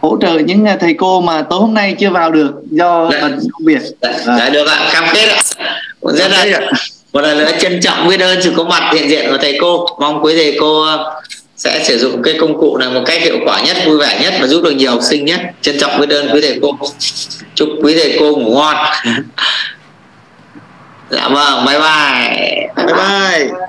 hỗ trợ những thầy cô mà tối hôm nay chưa vào được do bận công việc. Dạ, dạ được ạ, cam kết ạ. Rất là một lần nữa trân trọng biết ơn sự có mặt hiện diện của thầy cô. Mong quý thầy cô sẽ sử dụng cái công cụ này một cách hiệu quả nhất, vui vẻ nhất và giúp được nhiều học sinh nhất. Trân trọng biết ơn quý thầy cô. Chúc quý thầy cô ngủ ngon. dạ vâng, bye bye. Bye bye.